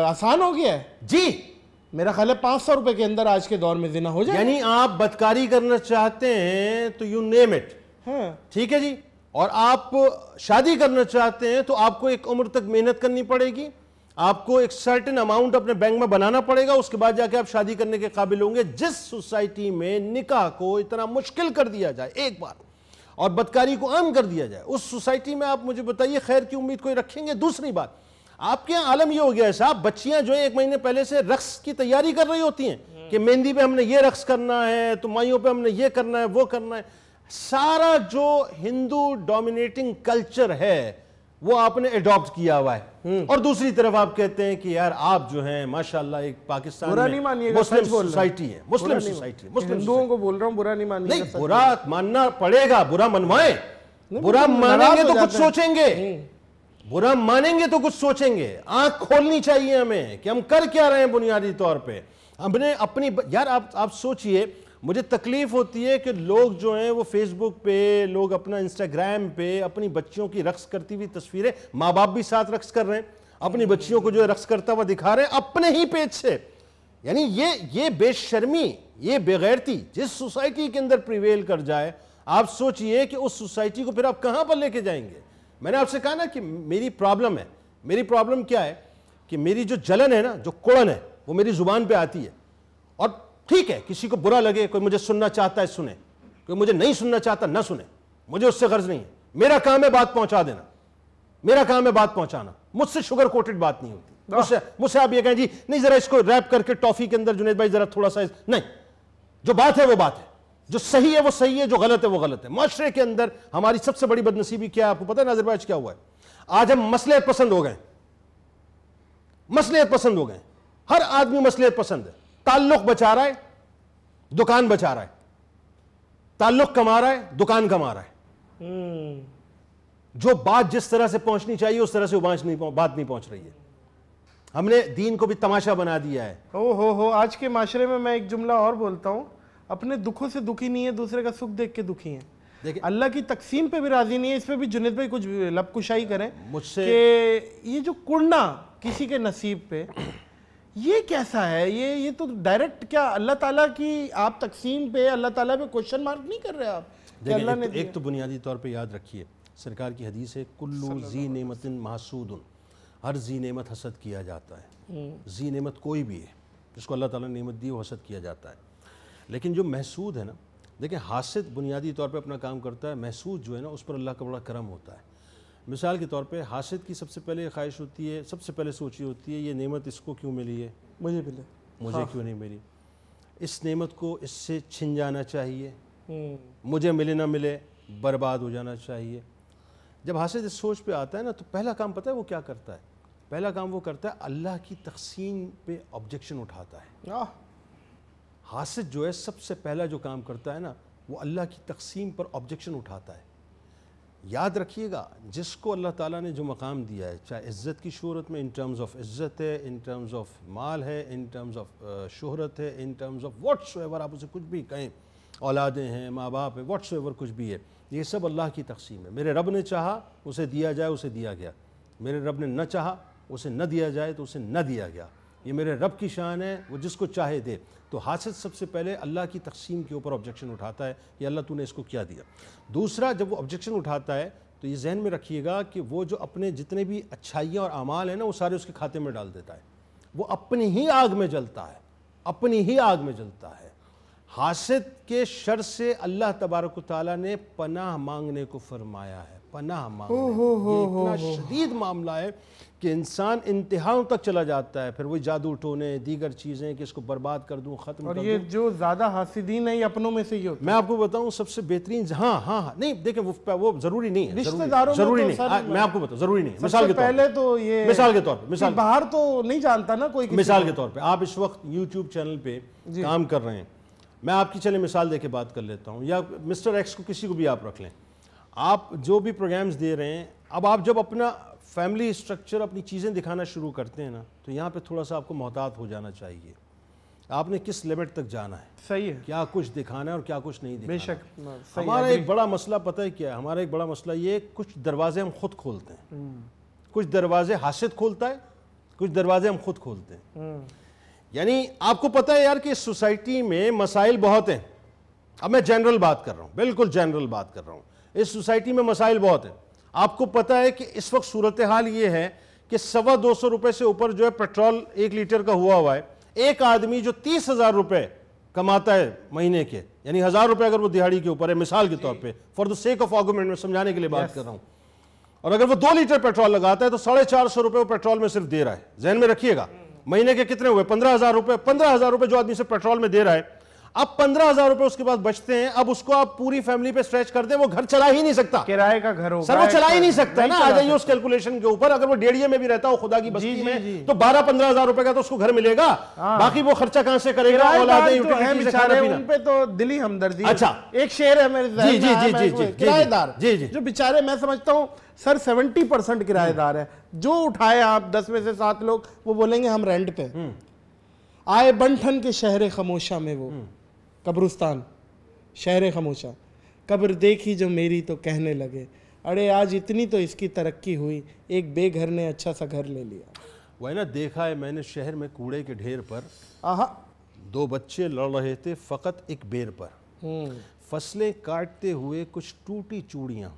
आसान हो गया है। जी। मेरा ख्याल है पाँच सौ रुपए के अंदर आज के दौर में जिना हो जाए। यानी आप बदकारी करना चाहते हैं तो यू नेम इट ठीक है जी? और आप शादी करना चाहते हैं तो आपको एक उम्र तक मेहनत करनी पड़ेगी। आपको एक सर्टेन अमाउंट अपने बैंक में बनाना पड़ेगा, उसके बाद जाके आप शादी करने के काबिल होंगे, जिस सोसाइटी में निकाह को इतना मुश्किल कर दिया जाए, एक बार, और बदकारी को आम कर दिया जाए, उस सोसाइटी में आप मुझे बताइए, खैर की उम्मीद कोई रखेंगे? दूसरी बात, आपके यहाँ आलम ये हो गया है साहब, बच्चियाँ जो है, एक महीने पहले से रक्स की तैयारी कर रही होती हैं, कि मेहंदी पे हमने ये रक्स करना है तो माइयों पे हमने ये करना है, वो करना है। सारा जो हिंदू डोमिनेटिंग कल्चर है वो आपने अडॉप्ट किया हुआ है। और दूसरी तरफ़ आप कहते हैं कि यार आप जो हैं माशाल्लाह एक पाकिस्तान में मुस्लिम। सोसाइटी है। मुस्लिम सोसाइटी मुस्लिम हिंदुओं को बोल रहा हूँ बुरा नहीं मानिए नहीं बुरा मानना पड़ेगा बुरा मनवाए। बुरा मानेंगे तो कुछ सोचेंगे। बुरा मानेंगे तो कुछ सोचेंगे। आँख खोलनी चाहिए हमें कि हम कर क्या रहे हैं बुनियादी तौर पर हमने अपनी यार आप आप सोचिए मुझे तकलीफ़ होती है कि लोग जो हैं वो फेसबुक पे, लोग अपना इंस्टाग्राम पे अपनी बच्चियों की रक्स करती हुई तस्वीरें माँ बाप भी साथ रक्स कर रहे हैं, अपनी बच्चियों को जो है रक्स करता हुआ दिखा रहे हैं, अपने ही पेज से। यानी ये ये बेशर्मी, ये बेगैरती जिस सोसाइटी के अंदर प्रिवेल कर जाए, आप सोचिए कि उस सोसाइटी को फिर आप कहाँ पर लेके जाएँगे। मैंने आपसे कहा ना कि मेरी प्रॉब्लम है, मेरी प्रॉब्लम क्या है कि मेरी जो जलन है ना, जो कुड़न है, वो मेरी ज़ुबान पे आती है। और ठीक है किसी को बुरा लगे कोई मुझे सुनना चाहता है सुने। कोई मुझे नहीं सुनना चाहता ना सुने। मुझे उससे गर्ज नहीं है। मेरा काम है बात पहुँचा देना। मेरा काम है बात पहुंचाना। मुझसे शुगर कोटेड बात नहीं होती। मुझसे मुझसे आप ये कहें जी नहीं जरा इसको रैप करके टॉफी के अंदर जुनेद भाई जरा थोड़ा सा नहीं। जो बात है वो बात है। जो सही है वो सही है जो गलत है वो गलत है। माशरे के अंदर हमारी सबसे बड़ी बदनसीबी क्या है आपको पता है नाजिर भाई क्या हुआ है? आज हम मसलियत पसंद हो गए। मसलियत पसंद हो गए। हर आदमी मसलियत पसंद है। ताल्लुक बचा रहा है दुकान बचा रहा है। ताल्लुक कमा रहा है दुकान कमा रहा है। हम्म, जो बात जिस तरह से पहुंचनी चाहिए उस तरह से बात नहीं बात नहीं पहुँच रही है। हमने दीन को भी तमाशा बना दिया है। ओ हो हो आज के माशरे में मैं एक जुमला और बोलता हूँ। अपने दुखों से दुखी नहीं है दूसरे का सुख देख के दुखी है। देखिए- अल्लाह की तकसीम पे भी राज़ी नहीं है इस पे भी जुनेद भाई कुछ लबकुशाई करें मुझसे- ये जो कुड़ना किसी के नसीब पे ये कैसा है? ये ये तो डायरेक्ट क्या अल्लाह ताला की आप तकसीम पे अल्लाह ताला पे क्वेश्चन मार्क नहीं कर रहे आप? अल्लाह एक, ने तो, एक तो बुनियादी तौर पे याद रखिए सरकार की हदीस है कुल्लू जी नेमतिन महसूदन हर जी नेमत हसद किया जाता है। हम्म। जी नेमत कोई भी है जिसको अल्लाह ताला ने नेमत दी वो हसद किया जाता है। लेकिन जो महसूद है ना देखिए हासिद बुनियादी तौर पर अपना काम करता है महसूद जो है ना उस पर अल्लाह का बड़ा करम होता है। मिसाल के तौर पे हासिद की सबसे पहले ख्वाहिश होती है सबसे पहले सोची होती है ये नेमत इसको क्यों मिली है? मुझे मिले मुझे क्यों नहीं मिली? इस नेमत को इससे छिन जाना चाहिए। हम्म, मुझे मिले ना मिले बर्बाद हो जाना चाहिए। जब हासिद इस सोच पे आता है ना तो पहला काम पता है वो क्या करता है? पहला काम वो करता है अल्लाह की तकसीम पे ऑब्जेक्शन उठाता है। हासिद जो है सबसे पहला जो काम करता है ना वो अल्लाह की तकसीम पर ऑब्जेक्शन उठाता है। याद रखिएगा, जिसको अल्लाह ताला ने जो मकाम दिया है, चाहे इज़्ज़त की शहरत में इन टर्म्स ऑफ़ इज़्ज़त है इन टर्म्स ऑफ़ माल है इन टर्म्स ऑफ़ शहरत है in terms of whatsoever आप उसे कुछ भी कहें, औलादें हैं माँ बाप है वट्स एवर कुछ भी है, ये सब अल्लाह की तकसीम है। मेरे रब ने चाहा, उसे दिया जाए, उसे दिया गया। मेरे रब ने न चाहा, उसे न दिया जाए तो उसे न दिया गया। ये मेरे रब की शान है, वो जिसको चाहे दे। तो हासिद सबसे पहले अल्लाह की तकसीम के ऊपर ऑब्जेक्शन उठाता है कि अल्लाह तूने इसको क्या दिया। दूसरा जब वो ऑब्जेक्शन उठाता है तो ये जहन में रखिएगा कि वो जो अपने जितने भी अच्छाइयाँ और अमाल हैं ना वो सारे उसके खाते में डाल देता है। वो अपनी ही आग में जलता है अपनी ही आग में जलता है। हासिद के शर से अल्लाह तबारक ताला ने पनाह मांगने को फरमाया है पनाह मांगने ये इतना शदीद मामला है कि इंसान इंतहाओं तक चला जाता है फिर वही जादू टोने दीगर चीज़ें कि इसको बर्बाद कर दूँ ख़त्म और कर ये जो ज़्यादा हासिदीन है ये अपनों में से ही होता मैं आपको बताऊँ सबसे बेहतरीन हाँ हाँ हाँ नहीं देखें वो वो ज़रूरी नहीं है रिश्तेदारों ज़रूरी तो नहीं मैं आपको बताऊँ ज़रूरी नहीं मिसाल के पहले तो ये मिसाल के तौर पर मिसाल बाहर तो नहीं जानता ना कोई मिसाल के। तौर पर आप इस वक्त यूट्यूब चैनल पर काम कर रहे हैं। मैं आपकी चले मिसाल दे के बात कर लेता हूँ। या मिस्टर एक्स को किसी को भी आप रख लें। आप जो भी प्रोग्राम्स दे रहे हैं अब आप जब अपना फैमिली स्ट्रक्चर अपनी चीज़ें दिखाना शुरू करते हैं ना तो यहाँ पे थोड़ा सा आपको मोहतात हो जाना चाहिए। आपने किस लिमिट तक जाना है? सही है। क्या कुछ दिखाना है और क्या कुछ नहीं दिखाना है। बेशक सही हमारा एक बड़ा मसला पता है क्या है? हमारा एक बड़ा मसला ये कुछ दरवाजे हम खुद खोलते हैं। कुछ दरवाजे हासिद खोलता है कुछ दरवाजे हम खुद खोलते हैं। यानी आपको पता है यार कि इस सोसाइटी में मसाइल बहुत हैं। अब मैं जनरल बात कर रहा हूँ बिल्कुल जनरल बात कर रहा हूँ। इस सोसाइटी में मसाइल बहुत हैं। आपको पता है कि इस वक्त सूरत हाल ये है कि सवा दो सौ रुपए से ऊपर जो है पेट्रोल एक लीटर का हुआ हुआ है। एक आदमी जो तीस हज़ार रुपए कमाता है महीने के यानी हज़ार रुपए अगर वो दिहाड़ी के ऊपर है मिसाल के तौर पे for the sake of argument में समझाने के लिए बात कर रहा हूँ। और अगर वो दो लीटर पेट्रोल लगाता है तो साढ़े चार सौ रुपए वो पेट्रोल में सिर्फ़ दे रहा है। जहन में रखिएगा महीने के कितने हुए? पंद्रह हज़ार रुपये पंद्रह हज़ार रुपए जो आदमी से पेट्रोल में दे रहा है अब पंद्रह हज़ार रुपए उसके पास बचते हैं अब उसको आप पूरी फैमिली पे स्ट्रेच कर दे वो घर चला ही नहीं सकता। किराए का घर होगा सर वो चला ही नहीं सकता नहीं ना आ जाइए उस कैलकुलेशन के ऊपर अगर वो डेढ़िए में भी रहता हो खुदा की बस्ती जी, में जी। तो बारह पंद्रह हज़ार रुपए का तो उसको घर मिलेगा। बाकी वो खर्चा कहाँ से करेगा औलादें तो हैं उन पे तो दिली हमदर्दी अच्छा। एक शेर है मेरे जी, जी, जी, जी, जी, किराएदार जी, जी। जो बेचारे मैं समझता हूँ सर सेवेंटी परसेंट किराएदार है। जो उठाए आप दस में से सात लोग वो बोलेंगे हम रेंट पे। हम्म। आए बंठन के शहर खमोशा में वो। कब्रिस्तान शहर खामोशा। कब्र देखी जो मेरी तो कहने लगे अरे आज इतनी तो इसकी तरक्की हुई एक बेघर ने अच्छा सा घर ले लिया। वही ना देखा है मैंने शहर में कूड़े के ढेर पर। आहा। दो बच्चे लड़ रहे थे फकत एक बेर पर। हम्म। फ़सलें काटते हुए कुछ टूटी चूड़ियाँ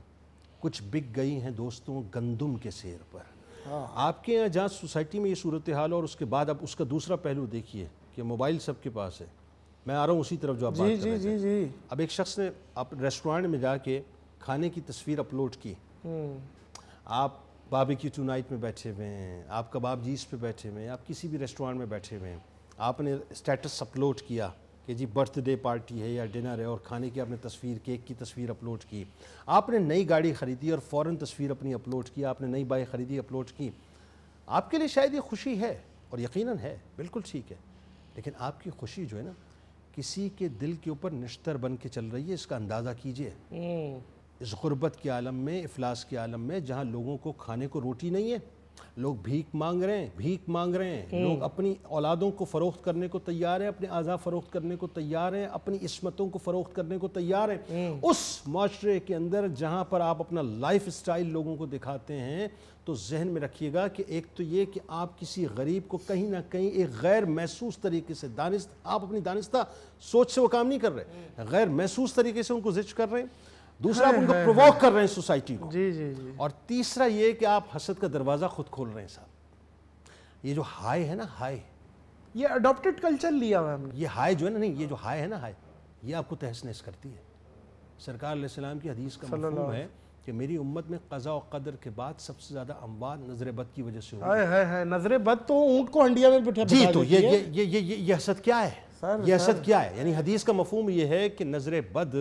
कुछ बिक गई हैं दोस्तों गंदुम के शेर पर। आपके यहाँ जहाँ सोसाइटी में ये सूरत हाल और उसके बाद अब उसका दूसरा पहलू देखिए कि मोबाइल सबके पास है। मैं आ रहा हूँ उसी तरफ़ जो आप जी कर जी जी जी। अब एक शख्स ने आप रेस्टोरेंट में जाके खाने की तस्वीर अपलोड की। हम्म। आप बारबेक्यू टू नाइट में बैठे हुए हैं आप कबाब जीस पे बैठे हुए हैं आप किसी भी रेस्टोरेंट में बैठे हुए हैं। आपने स्टेटस अपलोड किया कि जी बर्थडे पार्टी है या डिनर है और खाने की आपने तस्वीर केक की तस्वीर अपलोड की। आपने नई गाड़ी ख़रीदी और फ़ौर तस्वीर अपनी अपलोड की आपने नई बाइक ख़रीदी अपलोड की। आपके लिए शायद ये खुशी है और यकीनन है बिल्कुल ठीक है। लेकिन आपकी खुशी जो है ना किसी के दिल के ऊपर निश्तर बन के चल रही है इसका अंदाज़ा कीजिए। हम्म। इस गुर्बत के आलम में इफलास के आलम में जहाँ लोगों को खाने को रोटी नहीं है लोग भीख मांग रहे हैं भीख मांग रहे हैं। लोग अपनी औलादों को फ़रोख्त करने को तैयार हैं अपने आज़ा फ़रोख्त करने को तैयार हैं अपनी इसमतों को फ़रोख्त करने को तैयार हैं। उस माशरे के अंदर जहाँ पर आप अपना लाइफ स्टाइल लोगों को दिखाते हैं तो जहन में रखिएगा कि एक तो ये कि आप किसी गरीब को कहीं ना कहीं एक गैर महसूस तरीके से दानिश आप अपनी दानिस्ता सोच से वो काम नहीं कर रहे। गैर महसूस तरीके से उनको जिच कर रहे हैं। दूसरा आप उनको प्रोवोक कर रहे हैं सोसाइटी को। जी जी जी। और तीसरा ये कि आप हसद का दरवाज़ा खुद खोल रहे हैं साहब। ये जो हाय है ना हाय ये अडॉप्टेड कल्चर लिया हुआ है हमने। ये हाय जो है ना नहीं ये जो हाय है ना हाय ये आपको तहस नहस करती है। सरकार सलाम की हदीस का मफहूम है कि मेरी उम्मत में कज़ा और कदर के बाद सबसे ज़्यादा अमवात नज़र बद की वजह से हुई। हाय नजरे बद तो ऊँट को हंडिया में बिठा जी तो ये ये ये ये हसद क्या है? सर, ये हसद क्या है? यानी हदीस का मफहूम ये है कि नज़र बद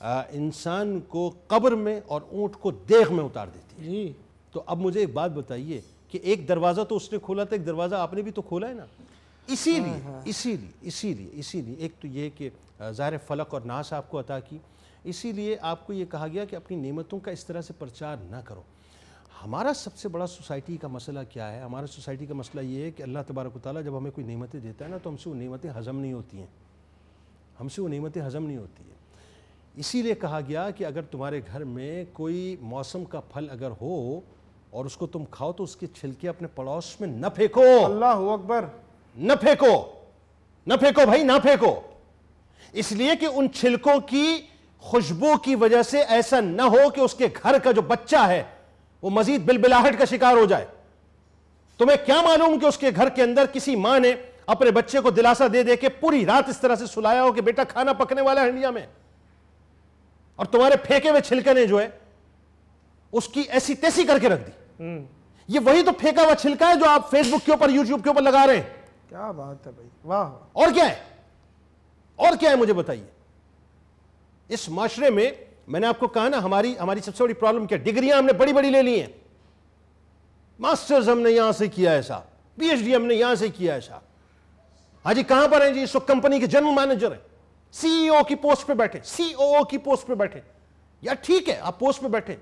इंसान को कब्र में और ऊँट को देख में उतार देती है। जी। तो अब मुझे एक बात बताइए कि एक दरवाज़ा तो उसने खोला था एक दरवाज़ा आपने भी तो खोला है ना? इसीलिए इसीलिए इसीलिए इसीलिए। एक तो ये कि ज़ाहिर फलक और नास आपको अता की। इसीलिए आपको ये कहा गया कि अपनी नेमतों का इस तरह से प्रचार ना करो। हमारा सबसे बड़ा सोसाइटी का मसला क्या है? हमारा सोसाइटी का मसला ये है कि अल्लाह तबारक ताली जब हमें कोई नेमतें देता है ना तो हमसे वो नेमतें हज़म नहीं होती हैं। हमसे वो नेमतें हज़म नहीं होती हैं। इसीलिए कहा गया कि अगर तुम्हारे घर में कोई मौसम का फल अगर हो और उसको तुम खाओ तो उसके छिलके अपने पड़ोस में न फेंको। अल्लाह अकबर। न फेंको न फेंको भाई ना फेंको। इसलिए कि उन छिलकों की खुशबू की वजह से ऐसा न हो कि उसके घर का जो बच्चा है वो मजीद बिलबिलाहट का शिकार हो जाए। तुम्हें क्या मालूम कि उसके घर के अंदर किसी माँ ने अपने बच्चे को दिलासा दे दे के पूरी रात इस तरह से सुलाया हो कि बेटा खाना पकने वाला है इंडिया में? और तुम्हारे फेंके हुए छिलके ने जो है उसकी ऐसी तैसी करके रख दी। ये वही तो फेंका हुआ छिलका है जो आप फेसबुक के ऊपर यूट्यूब के ऊपर लगा रहे हैं। क्या बात है भाई वाह। और क्या है? और क्या है मुझे बताइए? इस माशरे में मैंने आपको कहा ना हमारी हमारी सबसे बड़ी प्रॉब्लम क्या डिग्रियाँ हमने बड़ी बड़ी ले ली हैं। मास्टर्स हमने यहाँ से किया है साहब। पीएचडी हमने यहाँ से किया है साहब। हाजी कहाँ पर हैं जी? इस वक्त कंपनी के जनरल मैनेजर हैं। सीईओ की पोस्ट पे बैठे सीओओ की पोस्ट पे बैठे। यार ठीक है आप पोस्ट पे बैठे।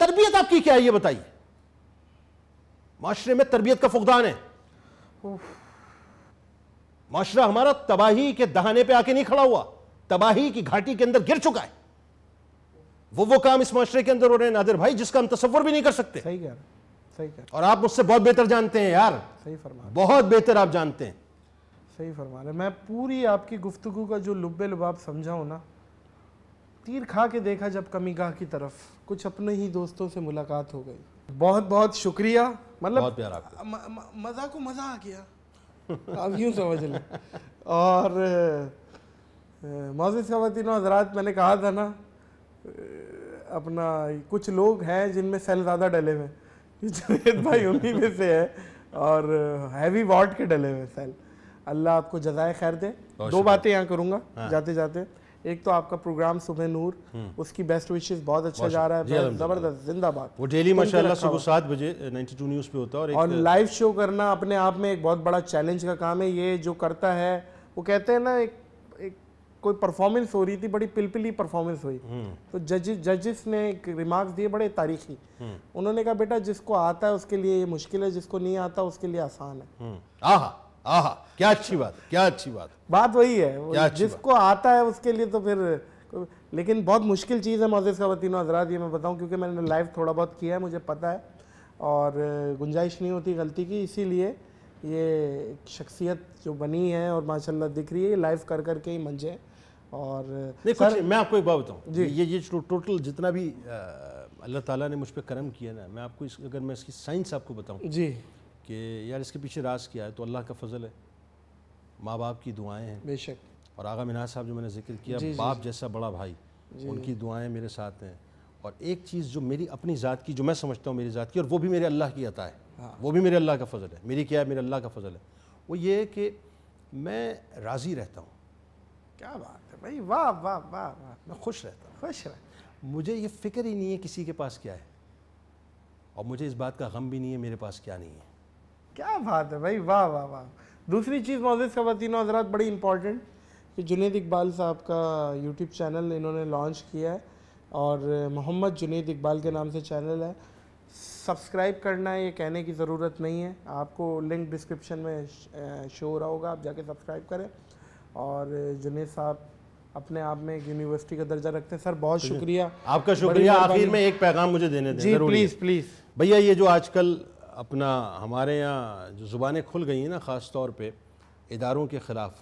तरबियत आपकी क्या है ये बताइए। माशरे में तरबियत का फुकदान है। माशरा हमारा तबाही के दहाने पे आके नहीं खड़ा हुआ। तबाही की घाटी के अंदर गिर चुका है। वो वो काम इस माशरे के अंदर हो रहे हैं नादिर भाई जिसका हम तस्वर भी नहीं कर सकते। सही कह रहे सही कह और आप मुझसे बहुत बेहतर जानते हैं यार। सही फरमा बहुत बेहतर आप जानते हैं। सही फरमा रहे मैं पूरी आपकी गुफ्तु का जो लुब्बे लुबाब समझाऊँ ना तीर खा के देखा जब कमी गाह की तरफ़ कुछ अपने ही दोस्तों से मुलाकात हो गई। बहुत बहुत शुक्रिया। मतलब बहुत प्यार आपका। म- म- मज़ा को मज़ा आ गया। आप यूँ समझ लें। और मोजिस खवतिन हजरात मैंने कहा था ना अपना कुछ लोग हैं जिनमें सेल ज़्यादा डले हुए हैं। जुनेद भाई उन्हीं में से है और हैवी वॉट के डले हुए सेल। अल्लाह आपको जजाय खैर दे। दो बातें यहाँ करूँगा जाते जाते। एक तो आपका प्रोग्राम सुबह नूर उसकी बेस्ट विशेस बहुत अच्छा जा रहा है ज़बरदस्त जिंदाबाद। वो डेली माशाल्लाह सुबह सात बजे 92 न्यूज़ पे होता है और एक और लाइव शो करना अपने आप में एक बहुत बड़ा चैलेंज का काम है। ये जो करता है वो कहते हैं ना एक, एक कोई परफॉर्मेंस हो रही थी बड़ी पिलपिली परफॉर्मेंस हुई। तो जजेस जजेस ने एक रिमार्क्स दिए बड़े तारीखी। उन्होंने कहा बेटा जिसको आता है उसके लिए ये मुश्किल है जिसको नहीं आता उसके लिए आसान है। हम्म, आहा क्या अच्छी बात क्या अच्छी बात। बात वही है जिसको आता है उसके लिए तो फिर लेकिन बहुत मुश्किल चीज़ है मोजिस का वतीन हजरात ये मैं बताऊँ क्योंकि मैंने लाइव थोड़ा बहुत किया है मुझे पता है और गुंजाइश नहीं होती गलती की इसीलिए ये एक शख्सियत जो बनी है और माशाल्लाह दिख रही है ये लाइव कर करके ही मंजे और नहीं कुछ मैं आपको एक बात बताऊँ। जी। ये ये जो टोटल जितना भी अल्लाह ताला ने मुझ पर करम किया ना मैं आपको इस अगर मैं इसकी साइंस आपको बताऊँ जी। कि यार इसके पीछे राज क्या है तो अल्लाह का फजल है। माँ बाप की दुआएँ हैं। बेशक। और आगा मिनाज साहब जो मैंने ज़िक्र किया जी, बाप जी, जैसा बड़ा भाई उनकी दुआएँ मेरे साथ हैं। और एक चीज़ जो मेरी अपनी ज़ात की जो मैं समझता हूँ मेरी ज़ात की और वो भी मेरे अल्लाह की अता है। हाँ। वो भी मेरे अल्लाह का फजल है। मेरी क्या है? मेरे अल्लाह का फजल है। वो ये है कि मैं राज़ी रहता हूँ। क्या बात है भाई वाह वाह वाह वाह। मैं खुश रहता हूँ। खुश रहे मुझे ये फ़िक्र ही नहीं है किसी के पास क्या है। और मुझे इस बात का गम भी नहीं है मेरे पास क्या नहीं है। क्या बात है भाई वाह वाह वाह। दूसरी चीज़ मोजिस खवतिन हजरात बड़ी इंपॉर्टेंट कि जुनेद इकबाल साहब का यूट्यूब चैनल इन्होंने लॉन्च किया है और मोहम्मद जुनेद इकबाल के नाम से चैनल है। सब्सक्राइब करना है ये कहने की ज़रूरत नहीं है। आपको लिंक डिस्क्रिप्शन में शो हो रहा होगा आप जाके सब्सक्राइब करें। और जुनेद साहब अपने आप में एक यूनिवर्सिटी का दर्जा रखते हैं। सर बहुत शुक्रिया। आपका शुक्रिया। आखिर में एक पैगाम मुझे देने दें जी प्लीज़ प्लीज़ भैया ये जो आजकल अपना हमारे यहाँ जो ज़ुबानें खुल गई हैं ना ख़ास तौर पे इदारों के ख़िलाफ़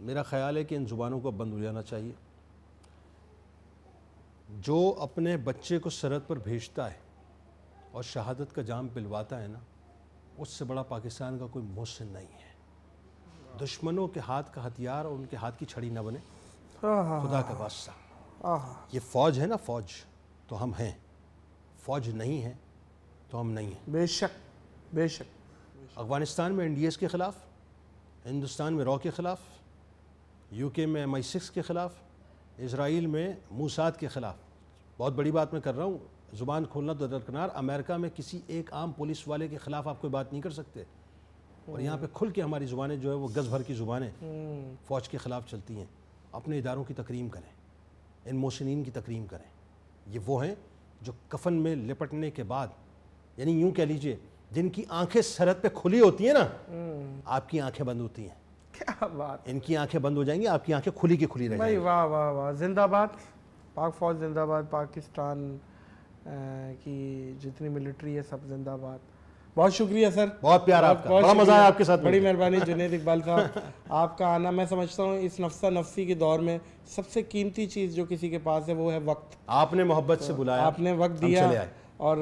मेरा ख्याल है कि इन ज़ुबानों को बंद हो जाना चाहिए। जो अपने बच्चे को सरहद पर भेजता है और शहादत का जाम पिलवाता है ना उससे बड़ा पाकिस्तान का कोई मोहसिन नहीं है। दुश्मनों के हाथ का हथियार और उनके हाथ की छड़ी न बने। खुदा का वास्ता। ये फ़ौज है ना फ़ौज तो हम हैं। फ़ौज नहीं है तो हम नहीं हैं। बेशक बेशक। अफ़गानिस्तान में एन के ख़िलाफ़ हिंदुस्तान में रॉ के ख़िलाफ़ यूके में एम आई सिक्स के ख़िलाफ़ इसराइल में मूसाद के ख़िलाफ़। बहुत बड़ी बात मैं कर रहा हूँ। ज़ुबान खोलना तो दरकनार। अमेरिका में किसी एक आम पुलिस वाले के ख़िलाफ़ आप कोई बात नहीं कर सकते। और यहाँ पे खुल के हमारी ज़ुबानें जो है वो गज़ भर की ज़ुबानें फ़ौज के ख़िलाफ़ चलती हैं। अपने इदारों की तकरीम करें। इन मोहसिन की तकरीम करें। ये वो हैं जो कफन में लिपटने के बाद यानी यूँ कह लीजिए जिनकी आँखें सरहद पे खुली होती है ना आपकी आँखें बंद होती हैं। क्या बात। इनकी आँखें बंद हो जाएँगी आपकी आँखें खुली की खुली रह भाई जाएँगी। वाह वाह वाह। जिंदाबाद पाक फौज जिंदाबाद पाकिस्तान की जितनी मिलिट्री है सब जिंदाबाद। बहुत शुक्रिया सर। बहुत प्यार आपका। बड़ा मज़ा आया आपके साथ बड़ी मेहरबानी जुनेद इकबाल साहब। आपका आना मैं समझता हूँ इस नफसा नफसी के दौर में सबसे कीमती चीज़ जो किसी के पास है वो है वक्त। आपने मोहब्बत से बुलाया। आपने वक्त दिया और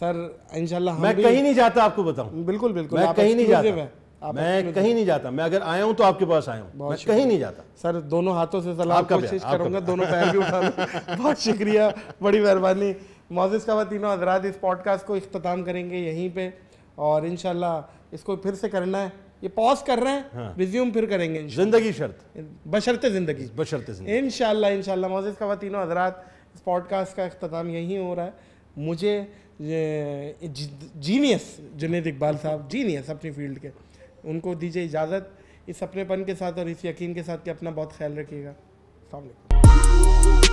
सर इंशाल्लाह मैं कहीं नहीं जाता आपको बताऊँ। बिल्कुल बिल्कुल मैं कहीं नहीं जाता। मैं कहीं नहीं जाता। मैं अगर आया हूँ तो आपके पास आया हूँ। मैं कहीं नहीं जाता। सर दोनों हाथों से सलाम कोशिश करूँगा दोनों पैर भी उठा बहुत शुक्रिया बड़ी मेहरबानी। मोजिस का तीनों हजरात इस पॉडकास्ट को इख्तिताम करेंगे यहीं पे। और इनशाला इसको फिर से करना है। ये पॉज कर रहे हैं हाँ। रिज्यूम फिर करेंगे ज़िंदगी शर्त। बशर्ते ज़िंदगी। बशर्ते ज़िंदगी। इनशाला इनशाला मोजिस का तीनों हजरात इस पॉडकास्ट का अख्ताम यहीं हो रहा है। मुझे जीनियस जुनेद इकबाल साहब जीनियस अपनी फ़ील्ड के। उनको दीजिए इजाज़त इस अपनेपन के साथ और इस यकीन के साथ कि अपना बहुत ख्याल रखिएगा। अलैक्म